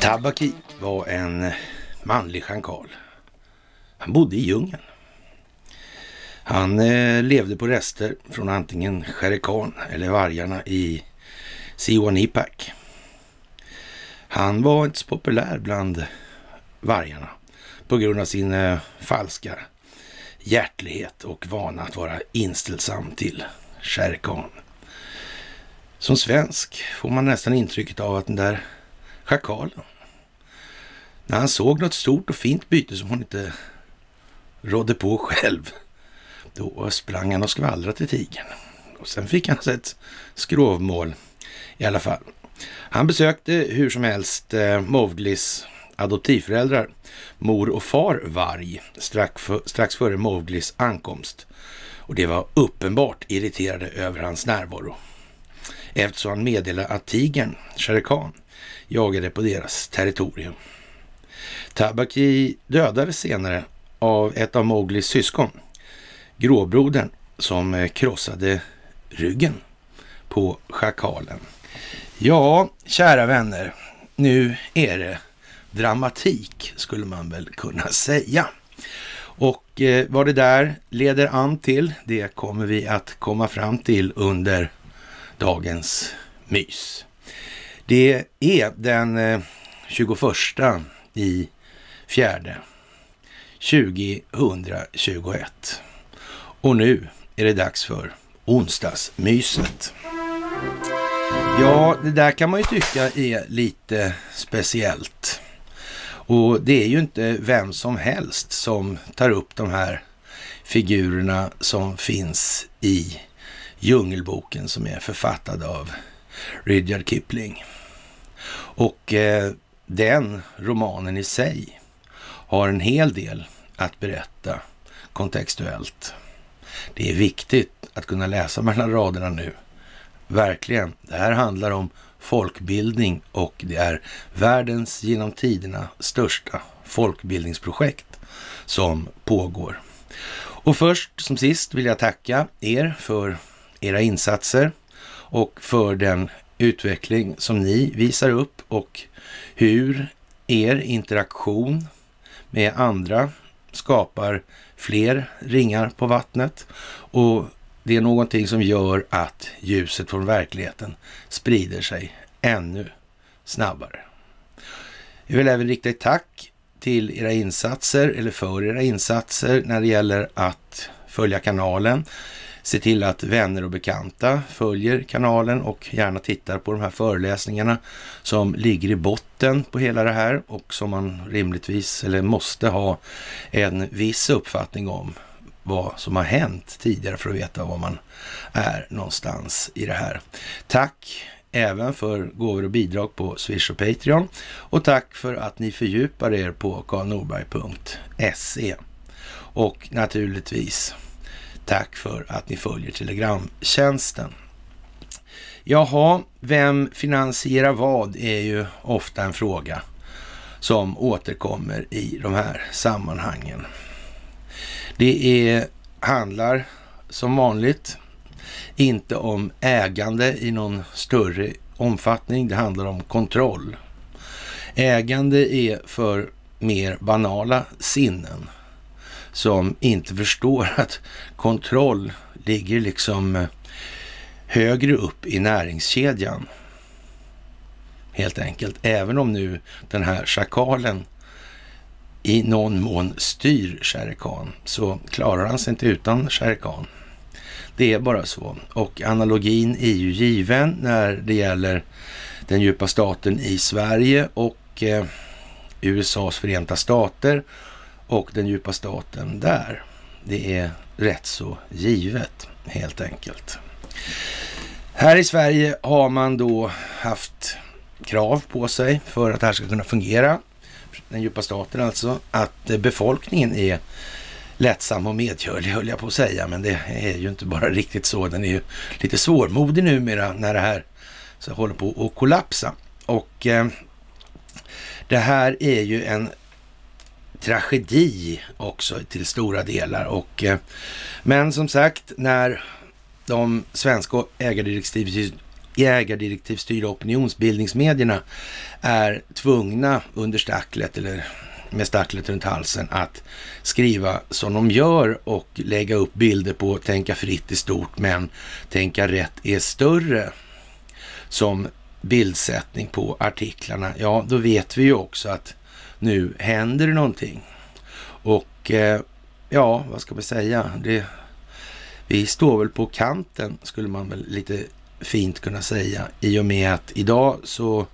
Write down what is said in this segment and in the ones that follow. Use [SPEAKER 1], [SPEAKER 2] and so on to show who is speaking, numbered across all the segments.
[SPEAKER 1] Tabaki var en manlig chankal. Han bodde i djungeln. Han eh, levde på rester från antingen Sherikan eller vargarna i Siwanipak. Han var inte så populär bland vargarna på grund av sin eh, falska hjärtlighet och vana att vara inställsam till Sherikan. Som svensk får man nästan intrycket av att den där schakalen, när han såg något stort och fint byte som hon inte rådde på själv, då sprang han och skvallrade till tigern. Och sen fick han sig ett skrovmål i alla fall. Han besökte hur som helst eh, Mowglis adoptivföräldrar, mor och far Varg, strax, för, strax före Mowglis ankomst. Och det var uppenbart irriterade över hans närvaro. Eftersom han meddelade att tigern, Shere Khan, jagade på deras territorium. Tabaki dödades senare av ett av Mowglis syskon, gråbrodern, som eh, krossade ryggen på schakalen. Ja, kära vänner, nu är det dramatik skulle man väl kunna säga. Och eh, vad det där leder an till, det kommer vi att komma fram till under dagens mys. Det är den eh, 21 i fjärde 2021. Och nu är det dags för onsdagsmyset. Ja, det där kan man ju tycka är lite speciellt. Och det är ju inte vem som helst som tar upp de här figurerna som finns i Djungelboken som är författad av Rudyard Kipling. Och eh, den romanen i sig har en hel del att berätta kontextuellt. Det är viktigt att kunna läsa mellan raderna nu. Verkligen. Det här handlar om folkbildning och det är världens genom tiderna största folkbildningsprojekt som pågår. Och först som sist vill jag tacka er för era insatser och för den utveckling som ni visar upp och hur er interaktion med andra skapar fler ringar på vattnet och det är någonting som gör att ljuset från verkligheten sprider sig ännu snabbare. Jag vill även rikta ett tack till era insatser eller för era insatser när det gäller att följa kanalen. Se till att vänner och bekanta följer kanalen och gärna tittar på de här föreläsningarna som ligger i botten på hela det här och som man rimligtvis eller måste ha en viss uppfattning om vad som har hänt tidigare för att veta var man är någonstans i det här. Tack även för gåvor och bidrag på Swish och Patreon. Och tack för att ni fördjupar er på karlnorberg.se. Och naturligtvis tack för att ni följer Telegramtjänsten. Jaha, vem finansierar vad är ju ofta en fråga som återkommer i de här sammanhangen. Det är, handlar som vanligt inte om ägande i någon större omfattning. Det handlar om kontroll. Ägande är för mer banala sinnen som inte förstår att kontroll ligger liksom eh, högre upp i näringskedjan. Helt enkelt. Även om nu den här schakalen i någon mån styr Shere Khan så klarar han sig inte utan Shere Khan. Det är bara så. Och analogin är ju given när det gäller den djupa staten i Sverige och eh, USAs förenta stater och den djupa staten där. Det är rätt så givet helt enkelt. Här i Sverige har man då haft krav på sig för att det här ska kunna fungera den djupa staten alltså, att befolkningen är lättsam och medgörlig höll jag på att säga, men det är ju inte bara riktigt så. Den är ju lite svårmodig numera när det här så håller på att kollapsa. Och eh, det här är ju en tragedi också till stora delar. Och, eh, men som sagt, när de svenska ägardirektiv, ägardirektivstyrda opinionsbildningsmedierna är tvungna under stacklet eller med stacklet runt halsen att skriva som de gör och lägga upp bilder på tänka fritt i stort men tänka rätt är större som bildsättning på artiklarna. Ja, då vet vi ju också att nu händer det någonting. Och eh, ja, vad ska vi säga? Det, vi står väl på kanten skulle man väl lite fint kunna säga i och med att idag så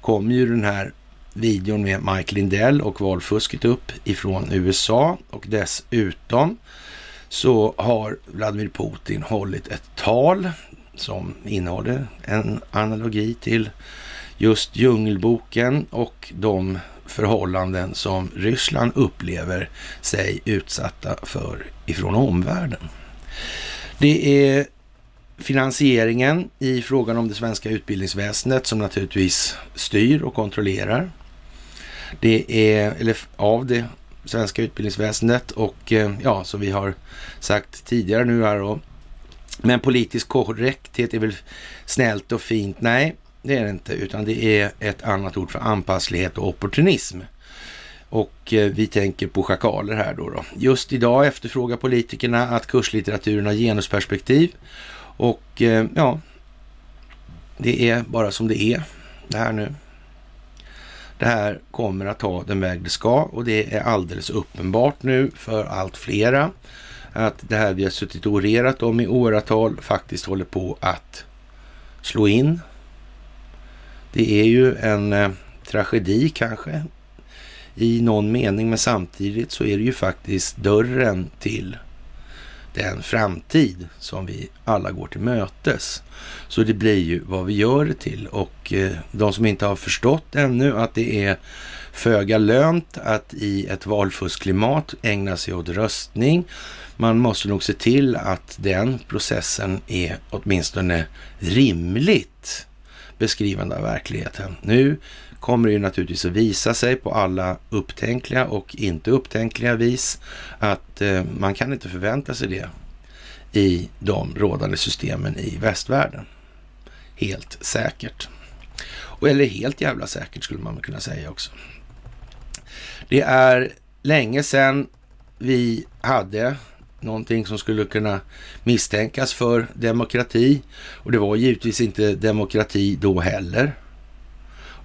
[SPEAKER 1] kom ju den här videon med Mike Lindell och valfusket upp ifrån USA och dessutom så har Vladimir Putin hållit ett tal som innehåller en analogi till just Djungelboken och de förhållanden som Ryssland upplever sig utsatta för ifrån omvärlden. Det är finansieringen i frågan om det svenska utbildningsväsendet som naturligtvis styr och kontrollerar. Det är, eller av det svenska utbildningsväsendet och eh, ja, som vi har sagt tidigare nu här då. men politisk korrekthet är väl snällt och fint? Nej, det är det inte, utan det är ett annat ord för anpasslighet och opportunism. Och eh, vi tänker på schakaler här då, då. Just idag efterfrågar politikerna att kurslitteraturen har genusperspektiv. Och eh, ja, det är bara som det är det här nu. Det här kommer att ta den väg det ska och det är alldeles uppenbart nu för allt flera att det här vi har suttit och orerat om i åratal faktiskt håller på att slå in. Det är ju en eh, tragedi kanske i någon mening, men samtidigt så är det ju faktiskt dörren till den framtid som vi alla går till mötes. Så det blir ju vad vi gör det till och eh, de som inte har förstått ännu att det är föga lönt att i ett valfuskklimat ägna sig åt röstning. Man måste nog se till att den processen är åtminstone rimligt beskrivande av verkligheten. Nu kommer det ju naturligtvis att visa sig på alla upptänkliga och inte upptänkliga vis att eh, man kan inte förvänta sig det i de rådande systemen i västvärlden. Helt säkert. Och, eller helt jävla säkert skulle man kunna säga också. Det är länge sedan vi hade någonting som skulle kunna misstänkas för demokrati. Och det var givetvis inte demokrati då heller.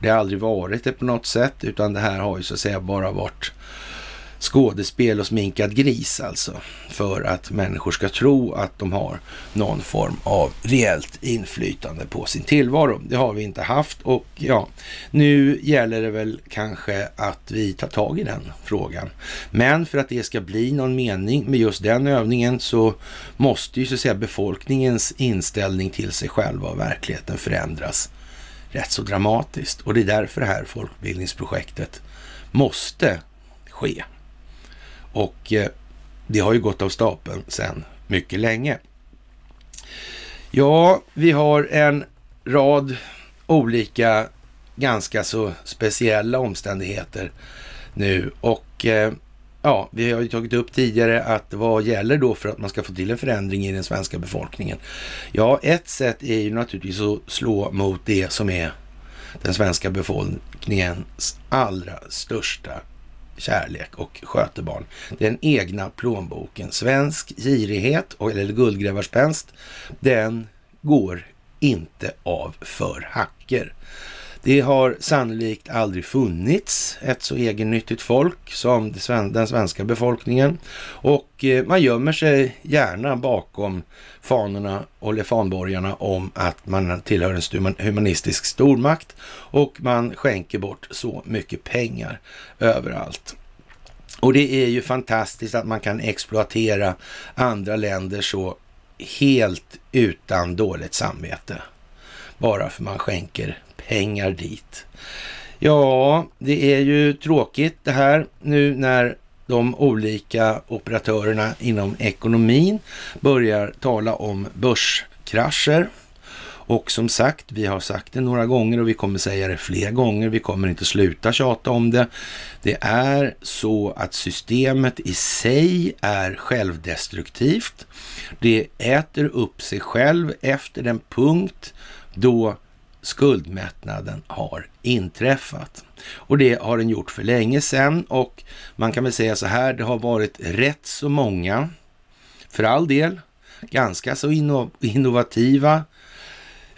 [SPEAKER 1] Det har aldrig varit det på något sätt, utan det här har ju så att säga bara varit skådespel och sminkad gris alltså. För att människor ska tro att de har någon form av reellt inflytande på sin tillvaro. Det har vi inte haft och ja, nu gäller det väl kanske att vi tar tag i den frågan. Men för att det ska bli någon mening med just den övningen så måste ju så att säga befolkningens inställning till sig själva och verkligheten förändras rätt så dramatiskt. Och det är därför det här folkbildningsprojektet måste ske. Och eh, det har ju gått av stapeln sedan mycket länge. Ja, vi har en rad olika ganska så speciella omständigheter nu och eh, ja, vi har ju tagit upp tidigare att vad gäller då för att man ska få till en förändring i den svenska befolkningen? Ja, ett sätt är ju naturligtvis att slå mot det som är den svenska befolkningens allra största kärlek och skötebarn. Den egna plånboken. Svensk girighet, eller guldgrävarspänst, den går inte av för hacker. Det har sannolikt aldrig funnits ett så egennyttigt folk som den svenska befolkningen och eh, man gömmer sig gärna bakom fanorna och fanborgarna om att man tillhör en humanistisk stormakt och man skänker bort så mycket pengar överallt. Och det är ju fantastiskt att man kan exploatera andra länder så helt utan dåligt samvete. Bara för man skänker pengar dit. Ja, det är ju tråkigt det här nu när de olika operatörerna inom ekonomin börjar tala om börskrascher Och som sagt, vi har sagt det några gånger och vi kommer säga det fler gånger. Vi kommer inte sluta tjata om det. Det är så att systemet i sig är självdestruktivt. Det äter upp sig själv efter den punkt då skuldmättnaden har inträffat. Och det har den gjort för länge sedan och man kan väl säga så här, det har varit rätt så många, för all del, ganska så innovativa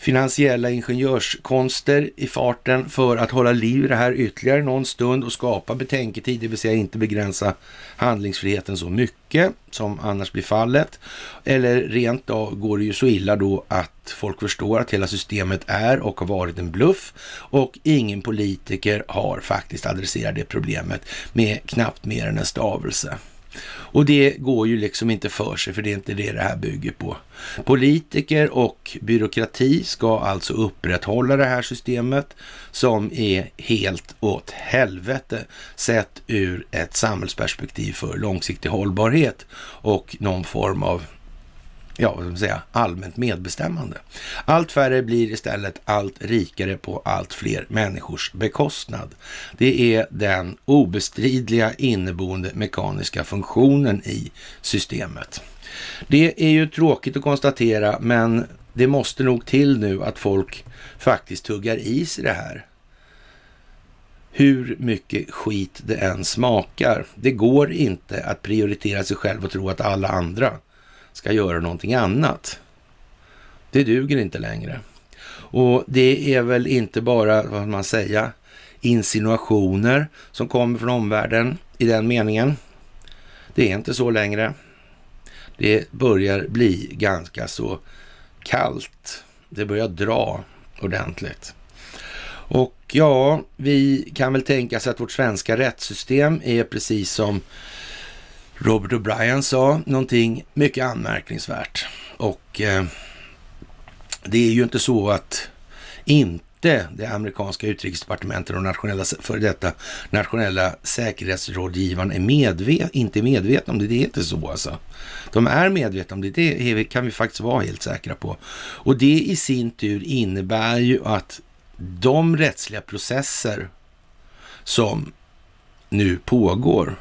[SPEAKER 1] finansiella ingenjörskonster i farten för att hålla liv i det här ytterligare någon stund och skapa betänketid, det vill säga inte begränsa handlingsfriheten så mycket som annars blir fallet. Eller rent av går det ju så illa då att folk förstår att hela systemet är och har varit en bluff och ingen politiker har faktiskt adresserat det problemet med knappt mer än en stavelse. Och det går ju liksom inte för sig, för det är inte det det här bygger på. Politiker och byråkrati ska alltså upprätthålla det här systemet som är helt åt helvete sett ur ett samhällsperspektiv för långsiktig hållbarhet och någon form av ja, vad ska man säga, allmänt medbestämmande. Allt färre blir istället allt rikare på allt fler människors bekostnad. Det är den obestridliga inneboende mekaniska funktionen i systemet. Det är ju tråkigt att konstatera, men det måste nog till nu att folk faktiskt tuggar i sig det här. Hur mycket skit det än smakar. Det går inte att prioritera sig själv och tro att alla andra ska göra någonting annat. Det duger inte längre. Och det är väl inte bara, vad man säga, insinuationer som kommer från omvärlden i den meningen. Det är inte så längre. Det börjar bli ganska så kallt. Det börjar dra ordentligt. Och ja, vi kan väl tänka sig att vårt svenska rättssystem är precis som Robert O'Brien sa någonting mycket anmärkningsvärt. Och eh, det är ju inte så att inte det amerikanska utrikesdepartementet och nationella, för detta nationella säkerhetsrådgivaren är medvet, inte medvetna om det. Det är inte så alltså. De är medvetna om det, det kan vi faktiskt vara helt säkra på. Och det i sin tur innebär ju att de rättsliga processer som nu pågår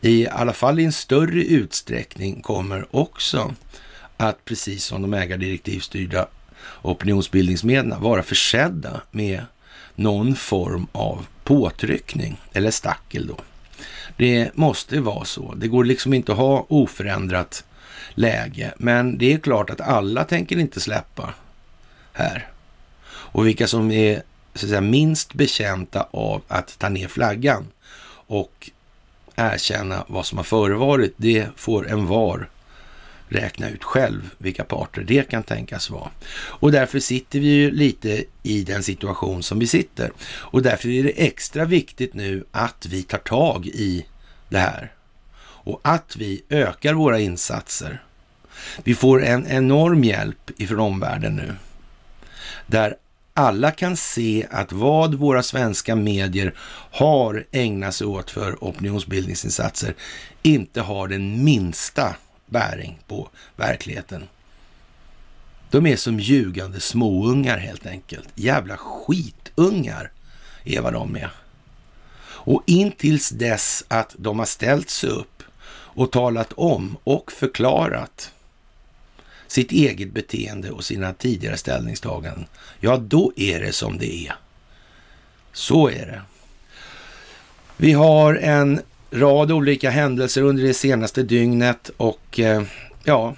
[SPEAKER 1] i alla fall i en större utsträckning kommer också att precis som de ägardirektivstyrda opinionsbildningsmedlen vara försedda med någon form av påtryckning eller stackel då. Det måste vara så. Det går liksom inte att ha oförändrat läge, men det är klart att alla tänker inte släppa här. Och vilka som är så att säga, minst bekänta av att ta ner flaggan och erkänna vad som har förevarit, det får en var räkna ut själv vilka parter det kan tänkas vara. Och därför sitter vi ju lite i den situation som vi sitter. Och därför är det extra viktigt nu att vi tar tag i det här och att vi ökar våra insatser. Vi får en enorm hjälp ifrån omvärlden nu, där alla kan se att vad våra svenska medier har ägnat sig åt för opinionsbildningsinsatser inte har den minsta bäring på verkligheten. De är som ljugande småungar helt enkelt. Jävla skitungar är vad de är. Och intills dess att de har ställt sig upp och talat om och förklarat sitt eget beteende och sina tidigare ställningstaganden, ja då är det som det är. Så är det. Vi har en rad olika händelser under det senaste dygnet och eh, ja,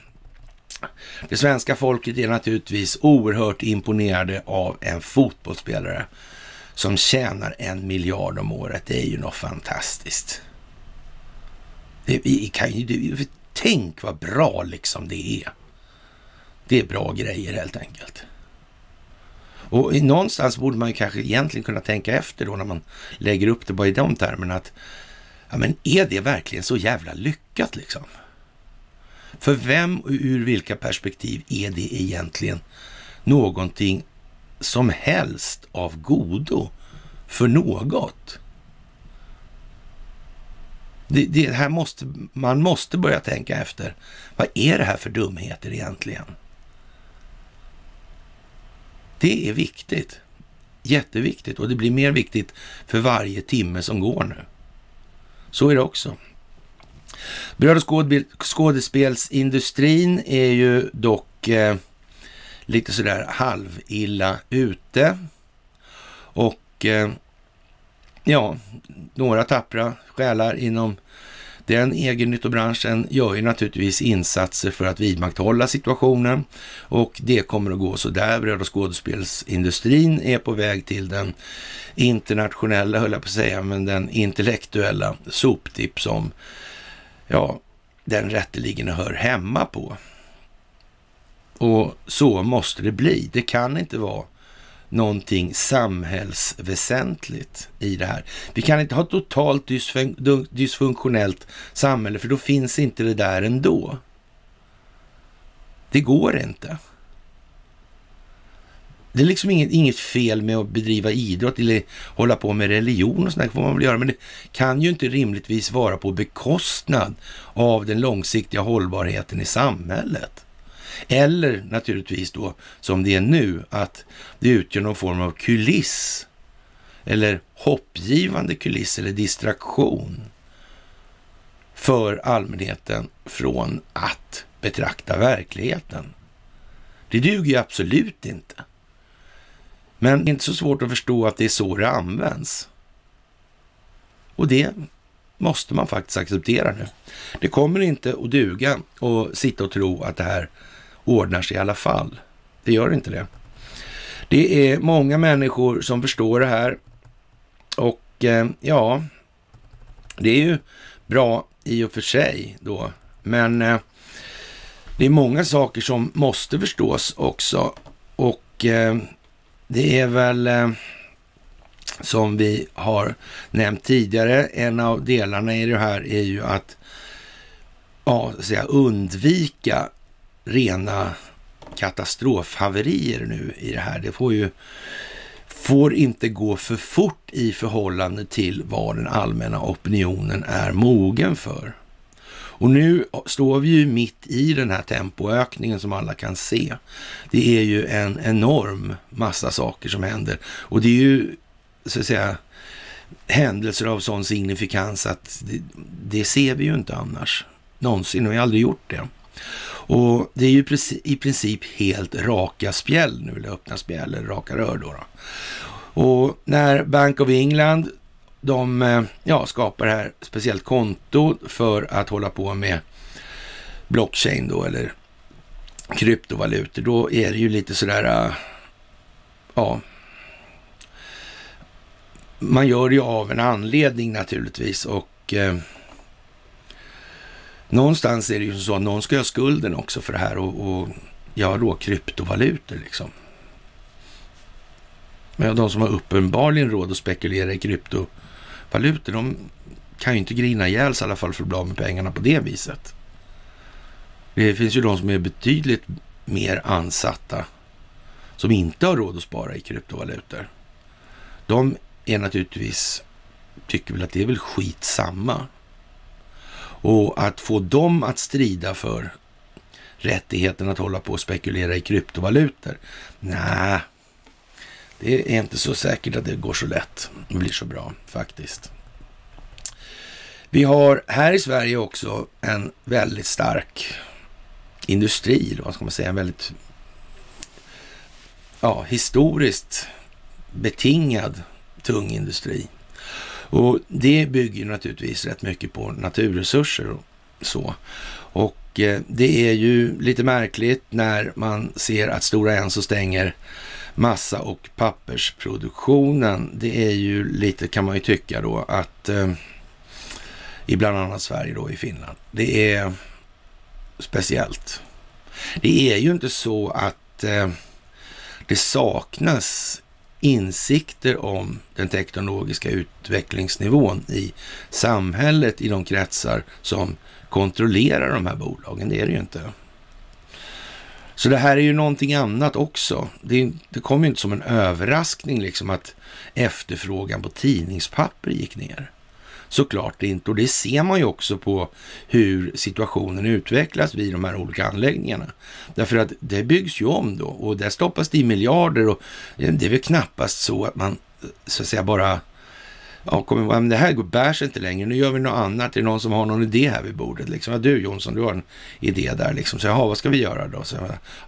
[SPEAKER 1] det svenska folket är naturligtvis oerhört imponerade av en fotbollsspelare som tjänar en miljard om året. Det är ju något fantastiskt. Det, vi kan ju, det, tänk vad bra liksom det är. Det är bra grejer helt enkelt. Och någonstans borde man kanske egentligen kunna tänka efter då när man lägger upp det bara i de termerna att ja, men är det verkligen så jävla lyckat liksom? För vem och ur vilka perspektiv är det egentligen någonting som helst av godo för något? Det, det här måste, man måste börja tänka efter. Vad är det här för dumheter egentligen? Det är viktigt. Jätteviktigt och det blir mer viktigt för varje timme som går nu. Så är det också. Bröd och skådespelsindustrin är ju dock eh, lite sådär halvilla ute. Och eh, ja, några tappra själar inom den egennyttobranschen gör ju naturligtvis insatser för att vidmakthålla situationen och det kommer att gå så där. Bröd och skådespelsindustrin är på väg till den internationella, höll jag på att säga, men den intellektuella soptipp som ja, den rätteligen hör hemma på. Och så måste det bli. Det kan inte vara någonting samhällsväsentligt i det här. Vi kan inte ha ett totalt dysfun dysfunktionellt samhälle, för då finns inte det där ändå. Det går inte. Det är liksom inget, inget fel med att bedriva idrott eller hålla på med religion och sånt får man väl göra, men det kan ju inte rimligtvis vara på bekostnad av den långsiktiga hållbarheten i samhället. Eller naturligtvis då, som det är nu, att det utgör någon form av kuliss eller hoppgivande kuliss eller distraktion för allmänheten från att betrakta verkligheten. Det duger ju absolut inte. Men det är inte så svårt att förstå att det är så det används. Och det måste man faktiskt acceptera nu. Det kommer inte att duga att sitta och tro att det här ordnar sig i alla fall. Det gör inte det. Det är många människor som förstår det här och eh, ja, det är ju bra i och för sig då, men eh, det är många saker som måste förstås också och eh, det är väl eh, som vi har nämnt tidigare, en av delarna i det här är ju att ja, säga, undvika rena katastrofhaverier nu i det här. Det får ju får inte gå för fort i förhållande till vad den allmänna opinionen är mogen för. Och nu står vi ju mitt i den här tempoökningen som alla kan se. Det är ju en enorm massa saker som händer och det är ju så att säga händelser av sån signifikans att det, det ser vi ju inte annars någonsin. och Vi har aldrig gjort det. Och det är ju i princip helt raka spjäll nu, eller öppna spjäll, eller raka rör då. då. Och när Bank of England, de eh, ja, skapar här speciellt konto för att hålla på med blockchain då, eller kryptovalutor, då är det ju lite sådär, eh, ja, man gör det ju av en anledning naturligtvis och eh, någonstans är det ju så att någon ska ha skulden också för det här och, och ja, då kryptovalutor liksom. Men de som har uppenbarligen råd att spekulera i kryptovalutor, de kan ju inte grina ihjäl sig i alla fall för att bli av med pengarna på det viset. Det finns ju de som är betydligt mer ansatta, som inte har råd att spara i kryptovalutor. De är naturligtvis, tycker väl att det är väl skitsamma. Och att få dem att strida för rättigheten att hålla på och spekulera i kryptovalutor. Nej, det är inte så säkert att det går så lätt och blir så bra faktiskt. Vi har här i Sverige också en väldigt stark industri, eller vad ska man säga, en väldigt ja, historiskt betingad tung industri. Och det bygger naturligtvis rätt mycket på naturresurser och så. Och eh, det är ju lite märkligt när man ser att Stora Enso stänger massa och pappersproduktionen. Det är ju lite, kan man ju tycka då, att eh, i bland annat Sverige då, i Finland. Det är speciellt. Det är ju inte så att eh, det saknas insikter om den teknologiska utvecklingsnivån i samhället i de kretsar som kontrollerar de här bolagen. Det är det ju inte. Så det här är ju någonting annat också. Det, det kom ju inte som en överraskning liksom att efterfrågan på tidningspapper gick ner. Såklart inte. Och det ser man ju också på hur situationen utvecklas vid de här olika anläggningarna. Därför att det byggs ju om då och där stoppas det i miljarder och det är väl knappast så att man så att säga bara ja, kommer, det här bär sig inte längre, nu gör vi något annat. Det är någon som har någon idé här vid bordet. Liksom. Ja, du Jonsson, du har en idé där. Liksom. Så jaha, vad ska vi göra då? Så,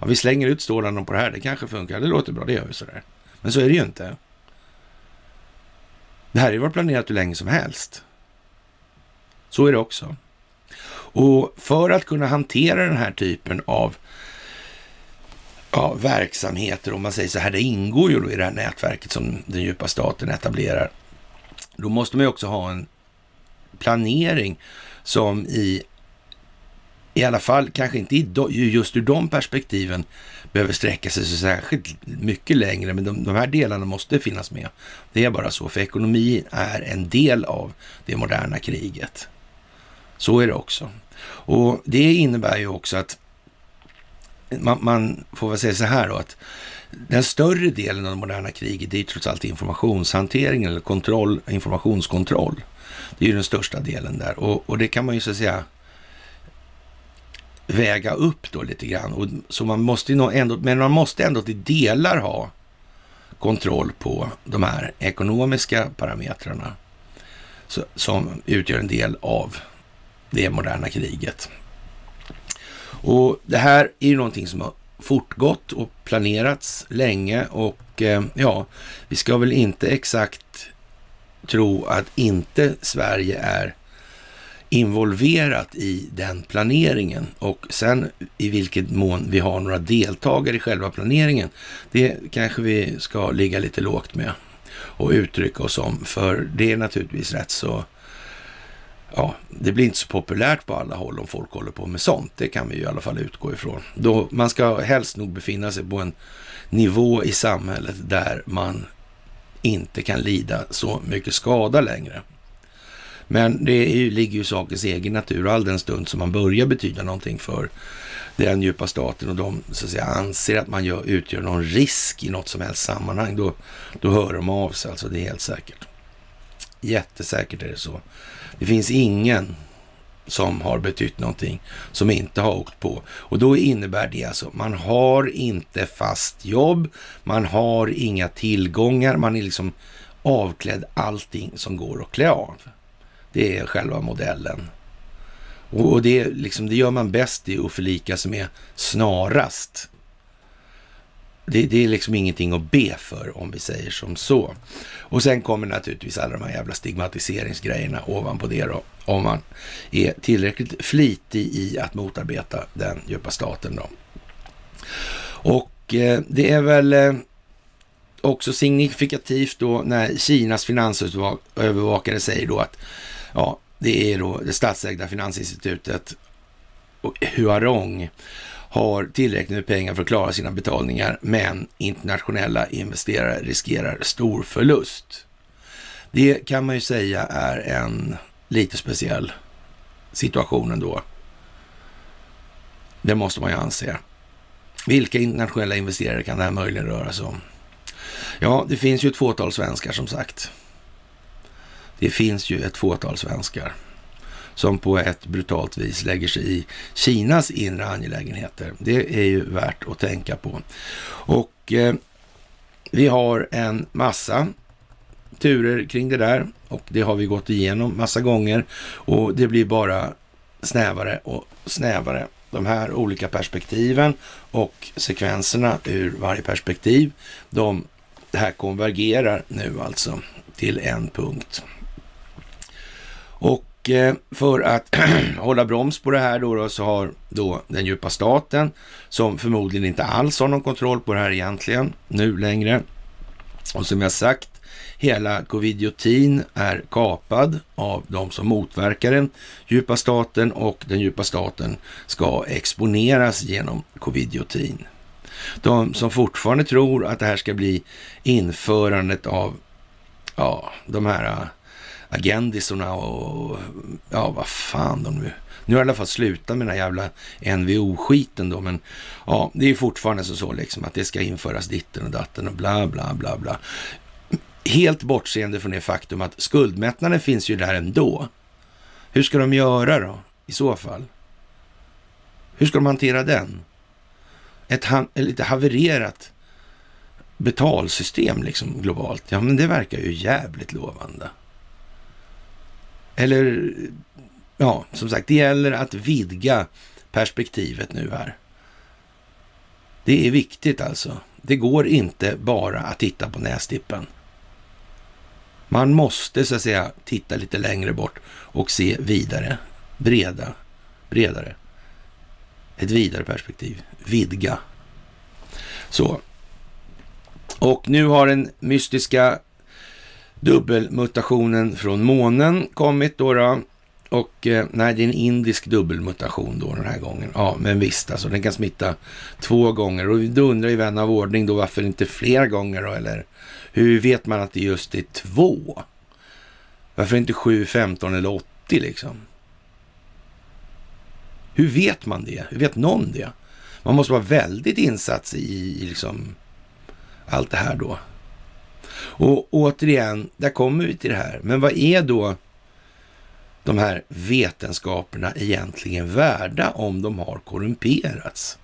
[SPEAKER 1] ja, vi slänger ut stålarna på det här, det kanske funkar. Det låter bra, det gör vi sådär. Men så är det ju inte. Det här har ju varit planerat hur länge som helst. Så är det också. Och för att kunna hantera den här typen av ja, verksamheter, om man säger så här, det ingår ju då i det här nätverket som den djupa staten etablerar. Då måste man ju också ha en planering som i i alla fall kanske inte just ur de perspektiven behöver sträcka sig så särskilt mycket längre, men de, de, här delarna måste finnas med. Det är bara så, för ekonomi är en del av det moderna kriget. Så är det också. Och det innebär ju också att man, man får väl säga så här då, att den större delen av det moderna kriget det är trots allt informationshantering eller kontroll, informationskontroll. Det är ju den största delen där och, och det kan man ju så att säga väga upp då lite grann. Och, så man måste ju ändå, men man måste ändå till delar ha kontroll på de här ekonomiska parametrarna så, som utgör en del av det moderna kriget. Och det här är ju någonting som har fortgått och planerats länge och eh, ja, vi ska väl inte exakt tro att inte Sverige är involverat i den planeringen och sen i vilket mån vi har några deltagare i själva planeringen, det kanske vi ska ligga lite lågt med och uttrycka oss om, för det är naturligtvis rätt så ja, det blir inte så populärt på alla håll om folk håller på med sånt. Det kan vi ju i alla fall utgå ifrån. Då, man ska helst nog befinna sig på en nivå i samhället där man inte kan lida så mycket skada längre. Men det ju, ligger ju i sakens egen natur all den stund som man börjar betyda någonting för den djupa staten och de så att säga, anser att man gör, utgör någon risk i något som helst sammanhang, då, då hör de av sig. Alltså det är helt säkert. Jättesäkert är det så. Det finns ingen som har betytt någonting som inte har åkt på. Och då innebär det alltså, man har inte fast jobb, man har inga tillgångar, man är liksom avklädd allting som går att klä av. Det är själva modellen. Och det, liksom, det gör man bäst i att förlika sig med snarast. Det, det, är liksom ingenting att be för om vi säger som så. Och sen kommer naturligtvis alla de här jävla stigmatiseringsgrejerna ovanpå det då. Om man är tillräckligt flitig i att motarbeta den djupa staten då. Och eh, det är väl eh, också signifikativt då när Kinas finansövervakare säger då att ja, det är då det statsägda finansinstitutet Huarong har tillräckligt med pengar för att klara sina betalningar, men internationella investerare riskerar stor förlust. Det kan man ju säga är en lite speciell situation ändå. Det måste man ju anse. Vilka internationella investerare kan det här möjligen röra sig om? Ja, det finns ju ett fåtal svenskar som sagt. Det finns ju ett fåtal svenskar som på ett brutalt vis lägger sig i Kinas inre angelägenheter. Det är ju värt att tänka på. Och eh, vi har en massa turer kring det där och det har vi gått igenom massa gånger och det blir bara snävare och snävare. De här olika perspektiven och sekvenserna ur varje perspektiv, de det här konvergerar nu alltså till en punkt. Och Eh, för att hålla broms på det här då, då, så har då den djupa staten, som förmodligen inte alls har någon kontroll på det här egentligen nu längre. Och som jag sagt, hela covidiotin är kapad av de som motverkar den djupa staten och den djupa staten ska exponeras genom covidiotin. De som fortfarande tror att det här ska bli införandet av ja, de här agendisorna och ja, vad fan de nu... Nu har i alla fall slutat med den här jävla NVO-skiten då, men ja, det är fortfarande så, så liksom att det ska införas ditten och datten och bla, bla, bla, bla. Helt bortseende från det faktum att skuldmättnaden finns ju där ändå. Hur ska de göra då i så fall? Hur ska de hantera den? Ett, ha lite havererat betalsystem liksom globalt. Ja, men det verkar ju jävligt lovande. Eller, ja, som sagt, det gäller att vidga perspektivet nu här. Det är viktigt alltså. Det går inte bara att titta på nästippen. Man måste så att säga titta lite längre bort och se vidare, breda, bredare. Ett vidare perspektiv, vidga. Så. Och nu har den mystiska dubbelmutationen från månen kommit då. då. Och eh, nej, det är en indisk dubbelmutation då den här gången. Ja, men visst alltså, den kan smitta två gånger. Och då undrar ju vän av ordning då varför inte fler gånger då, eller hur vet man att det just är två? Varför inte 7, 15 eller 80 liksom? Hur vet man det? Hur vet någon det? Man måste vara väldigt insatt i, i liksom allt det här då. Och återigen, där kommer vi till det här. Men vad är då de här vetenskaperna egentligen värda om de har korrumperats?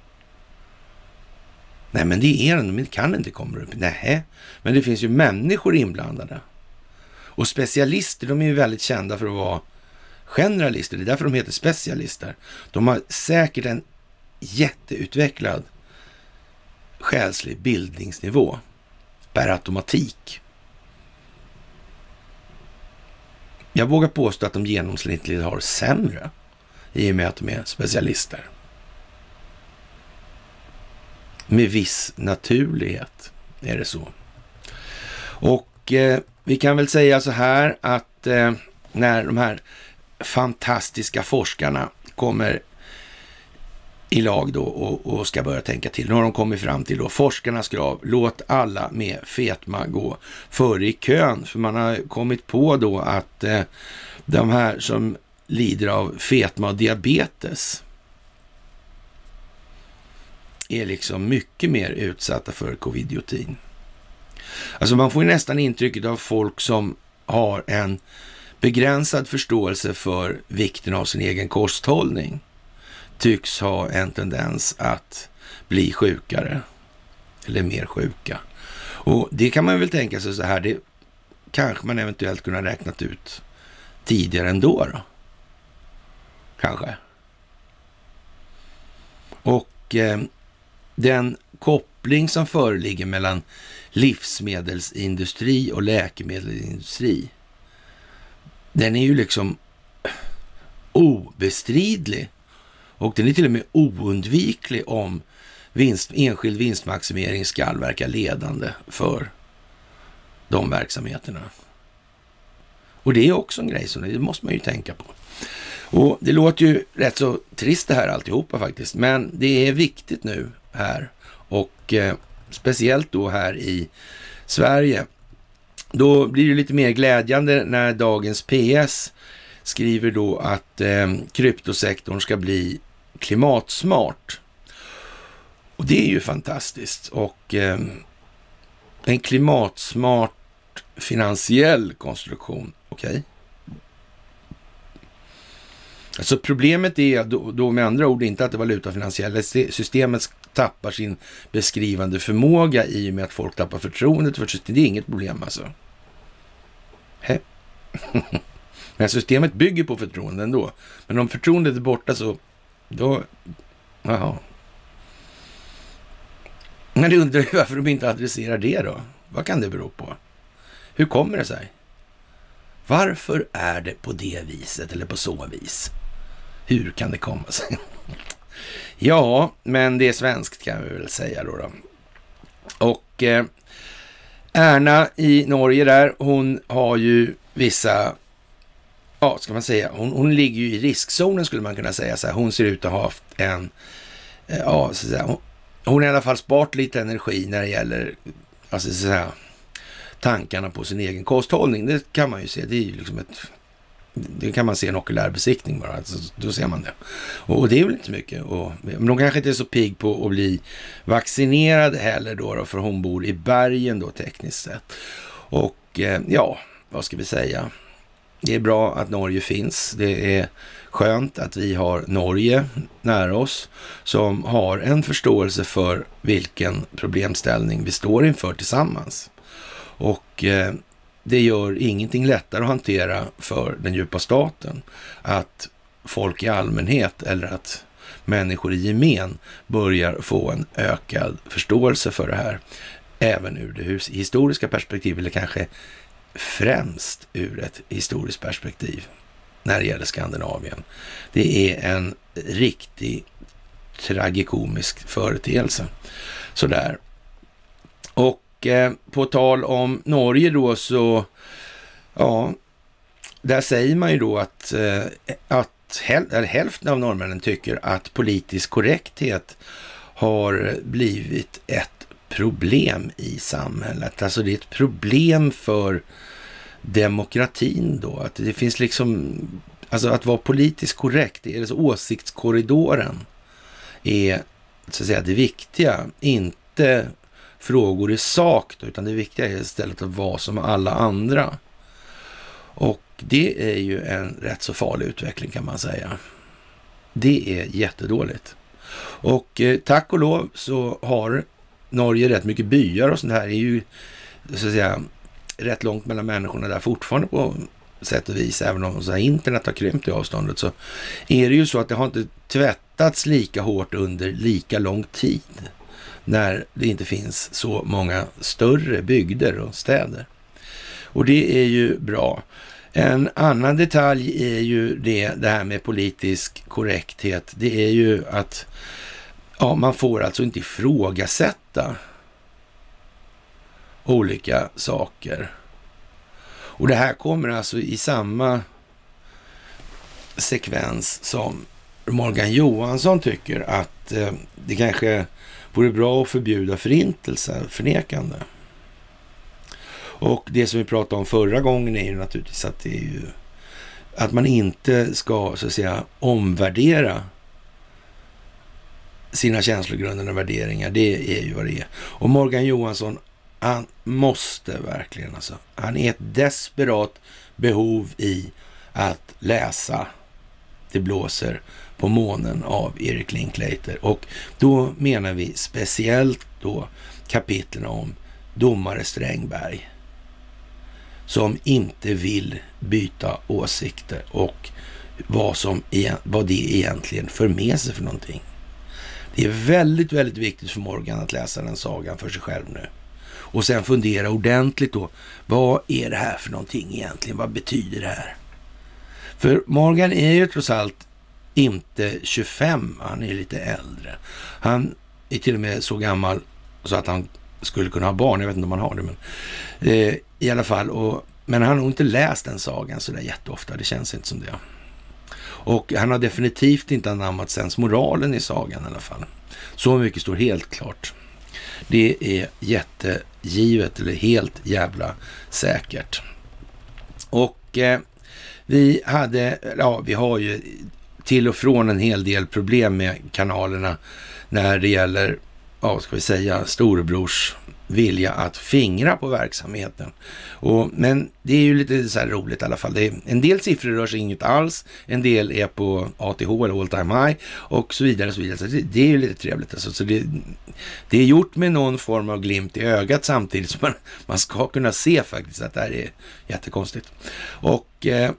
[SPEAKER 1] Nej, men det är de, de kan inte komma upp. Nej, men det finns ju människor inblandade. Och specialister, de är ju väldigt kända för att vara generalister. Det är därför de heter specialister. De har säkert en jätteutvecklad själslig bildningsnivå per automatik. Jag vågar påstå att de genomsnittligt har sämre i och med att de är specialister. Med viss naturlighet är det så. Och eh, vi kan väl säga så här att eh, när de här fantastiska forskarna kommer i lag då och, och, ska börja tänka till. Nu har de kommit fram till då forskarnas krav. Låt alla med fetma gå före i kön. För man har kommit på då att eh, de här som lider av fetma och diabetes är liksom mycket mer utsatta för covidiotin. Alltså man får ju nästan intrycket av folk som har en begränsad förståelse för vikten av sin egen kosthållning tycks ha en tendens att bli sjukare eller mer sjuka. Och det kan man väl tänka sig så här, det kanske man eventuellt kunna räknat ut tidigare ändå då. Kanske. Och eh, den koppling som föreligger mellan livsmedelsindustri och läkemedelsindustri, den är ju liksom obestridlig och den är till och med oundviklig om vinst, enskild vinstmaximering ska verka ledande för de verksamheterna. Och det är också en grej som det måste man ju tänka på. Och det låter ju rätt så trist det här alltihopa faktiskt, men det är viktigt nu här och eh, speciellt då här i Sverige. Då blir det lite mer glädjande när dagens PS skriver då att eh, kryptosektorn ska bli klimatsmart. Och det är ju fantastiskt. Och eh, en klimatsmart finansiell konstruktion, okej? Okay? Alltså problemet är då, då, med andra ord inte att det valutafinansiella systemet tappar sin beskrivande förmåga i och med att folk tappar förtroendet för systemet. Det är inget problem alltså. He. Men systemet bygger på förtroende ändå. Men om förtroendet är borta så då... Jaha. Men du undrar ju varför de inte adresserar det då. Vad kan det bero på? Hur kommer det sig? Varför är det på det viset eller på så vis? Hur kan det komma sig? ja, men det är svenskt kan vi väl säga då. då. Och eh, Erna i Norge där, hon har ju vissa ja, ska man säga, hon, hon ligger ju i riskzonen skulle man kunna säga. Så här. Hon ser ut att ha haft en, eh, ja, så att säga, hon, hon har i alla fall sparat lite energi när det gäller, alltså så här, tankarna på sin egen kosthållning. Det kan man ju se, det är ju liksom ett, det kan man se en okulär besiktning bara, alltså, då ser man det. Och, och det är väl inte mycket. Och, men hon kanske inte är så pigg på att bli vaccinerad heller då, då, för hon bor i bergen då tekniskt sett. Och Och eh, ja, vad ska vi säga? Det är bra att Norge finns. Det är skönt att vi har Norge nära oss som har en förståelse för vilken problemställning vi står inför tillsammans. Och eh, det gör ingenting lättare att hantera för den djupa staten att folk i allmänhet eller att människor i gemen börjar få en ökad förståelse för det här. Även ur det historiska perspektivet, eller kanske främst ur ett historiskt perspektiv när det gäller Skandinavien. Det är en riktig tragikomisk företeelse. Sådär. Och eh, på tal om Norge då så, ja, där säger man ju då att, eh, att häl hälften av norrmännen tycker att politisk korrekthet har blivit ett problem i samhället. Alltså det är ett problem för demokratin då. Att det finns liksom, alltså att vara politiskt korrekt, det är åsiktskorridoren är så att säga det viktiga. Inte frågor i sak då, utan det viktiga är istället att vara som alla andra. Och det är ju en rätt så farlig utveckling kan man säga. Det är jättedåligt. Och eh, tack och lov så har Norge rätt mycket byar och sånt här. Det är ju så att säga rätt långt mellan människorna där fortfarande på sätt och vis, även om så här, internet har krympt i avståndet, så är det ju så att det har inte tvättats lika hårt under lika lång tid när det inte finns så många större bygder och städer. Och det är ju bra. En annan detalj är ju det, det här med politisk korrekthet. Det är ju att ja, man får alltså inte ifrågasätta olika saker. Och det här kommer alltså i samma sekvens som Morgan Johansson tycker att eh, det kanske vore bra att förbjuda förintelse, förnekande. Och det som vi pratade om förra gången är ju naturligtvis att det är ju att man inte ska så att säga omvärdera sina känslogrunder och värderingar. Det är ju vad det är. Och Morgan Johansson han måste verkligen alltså. Han är ett desperat behov i att läsa Det blåser på månen av Erik Linklater. Och då menar vi speciellt då kapitlen om domare Strängberg som inte vill byta åsikter och vad, som, e-, vad det egentligen för med sig för någonting. Det är väldigt, väldigt viktigt för Morgan att läsa den sagan för sig själv nu och sen fundera ordentligt då. Vad är det här för någonting egentligen? Vad betyder det här? För Morgan är ju trots allt inte 25, han är lite äldre. Han är till och med så gammal så att han skulle kunna ha barn. Jag vet inte om han har det, men eh, i alla fall. Och, men han har nog inte läst den sagan så där jätteofta. Det känns inte som det. Och han har definitivt inte anammat sensmoralen i sagan i alla fall. Så mycket står helt klart. Det är jättegivet, eller helt jävla säkert. Och eh, vi hade, ja vi har ju till och från en hel del problem med kanalerna när det gäller, ja vad ska vi säga, storebrors vilja att fingra på verksamheten. Och, men det är ju lite så här roligt i alla fall. Det är, en del siffror rör sig inget alls, en del är på ATH eller all time high och så vidare. Och så vidare. Så det, det, är ju lite trevligt. Alltså. Så det, det är gjort med någon form av glimt i ögat samtidigt som man, man ska kunna se faktiskt att det här är jättekonstigt. Och eh,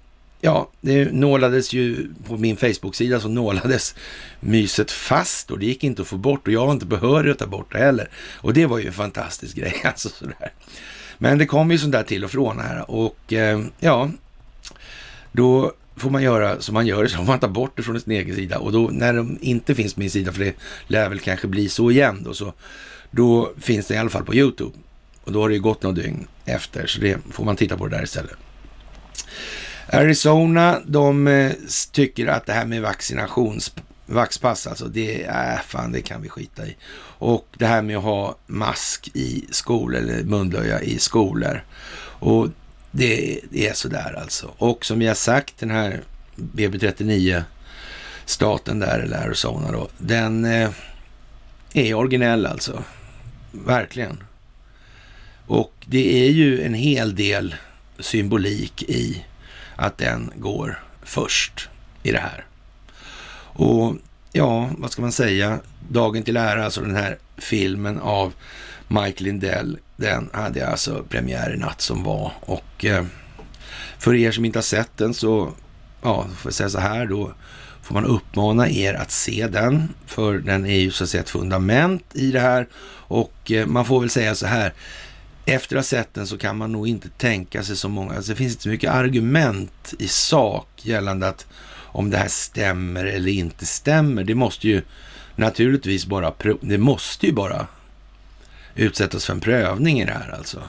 [SPEAKER 1] ja, det nålades ju på min Facebook-sida så nålades myset fast och det gick inte att få bort och jag var inte behörig att ta bort det heller. Och det var ju en fantastisk grej alltså sådär. Men det kom ju sånt där till och från här och eh, ja, då får man göra som man gör, så får man ta bort det från sin egen sida och då när de inte finns på min sida, för det lär väl kanske bli så igen då, så då finns det i alla fall på YouTube. Och då har det ju gått några dygn efter, så det får man titta på det där istället. Arizona, de eh, tycker att det här med vaccinations vaxpass alltså, det är äh, fan, det kan vi skita i. Och det här med att ha mask i skolor eller munblöja i skolor. Och det, det är sådär alltså. Och som jag sagt, den här BB39 staten där, eller Arizona då, den eh, är originell alltså. Verkligen. Och det är ju en hel del symbolik i att den går först i det här. Och ja, vad ska man säga? Dagen till ära, alltså den här filmen av Mike Lindell, den hade alltså premiär i natt som var. Och eh, för er som inte har sett den så, ja, får jag säga så här då, får man uppmana er att se den, för den är ju så att säga ett fundament i det här. Och eh, man får väl säga så här, efter att ha sett den så kan man nog inte tänka sig så många, alltså det finns inte så mycket argument i sak gällande att om det här stämmer eller inte stämmer. Det måste ju naturligtvis bara, det måste ju bara utsättas för en prövning i det här alltså.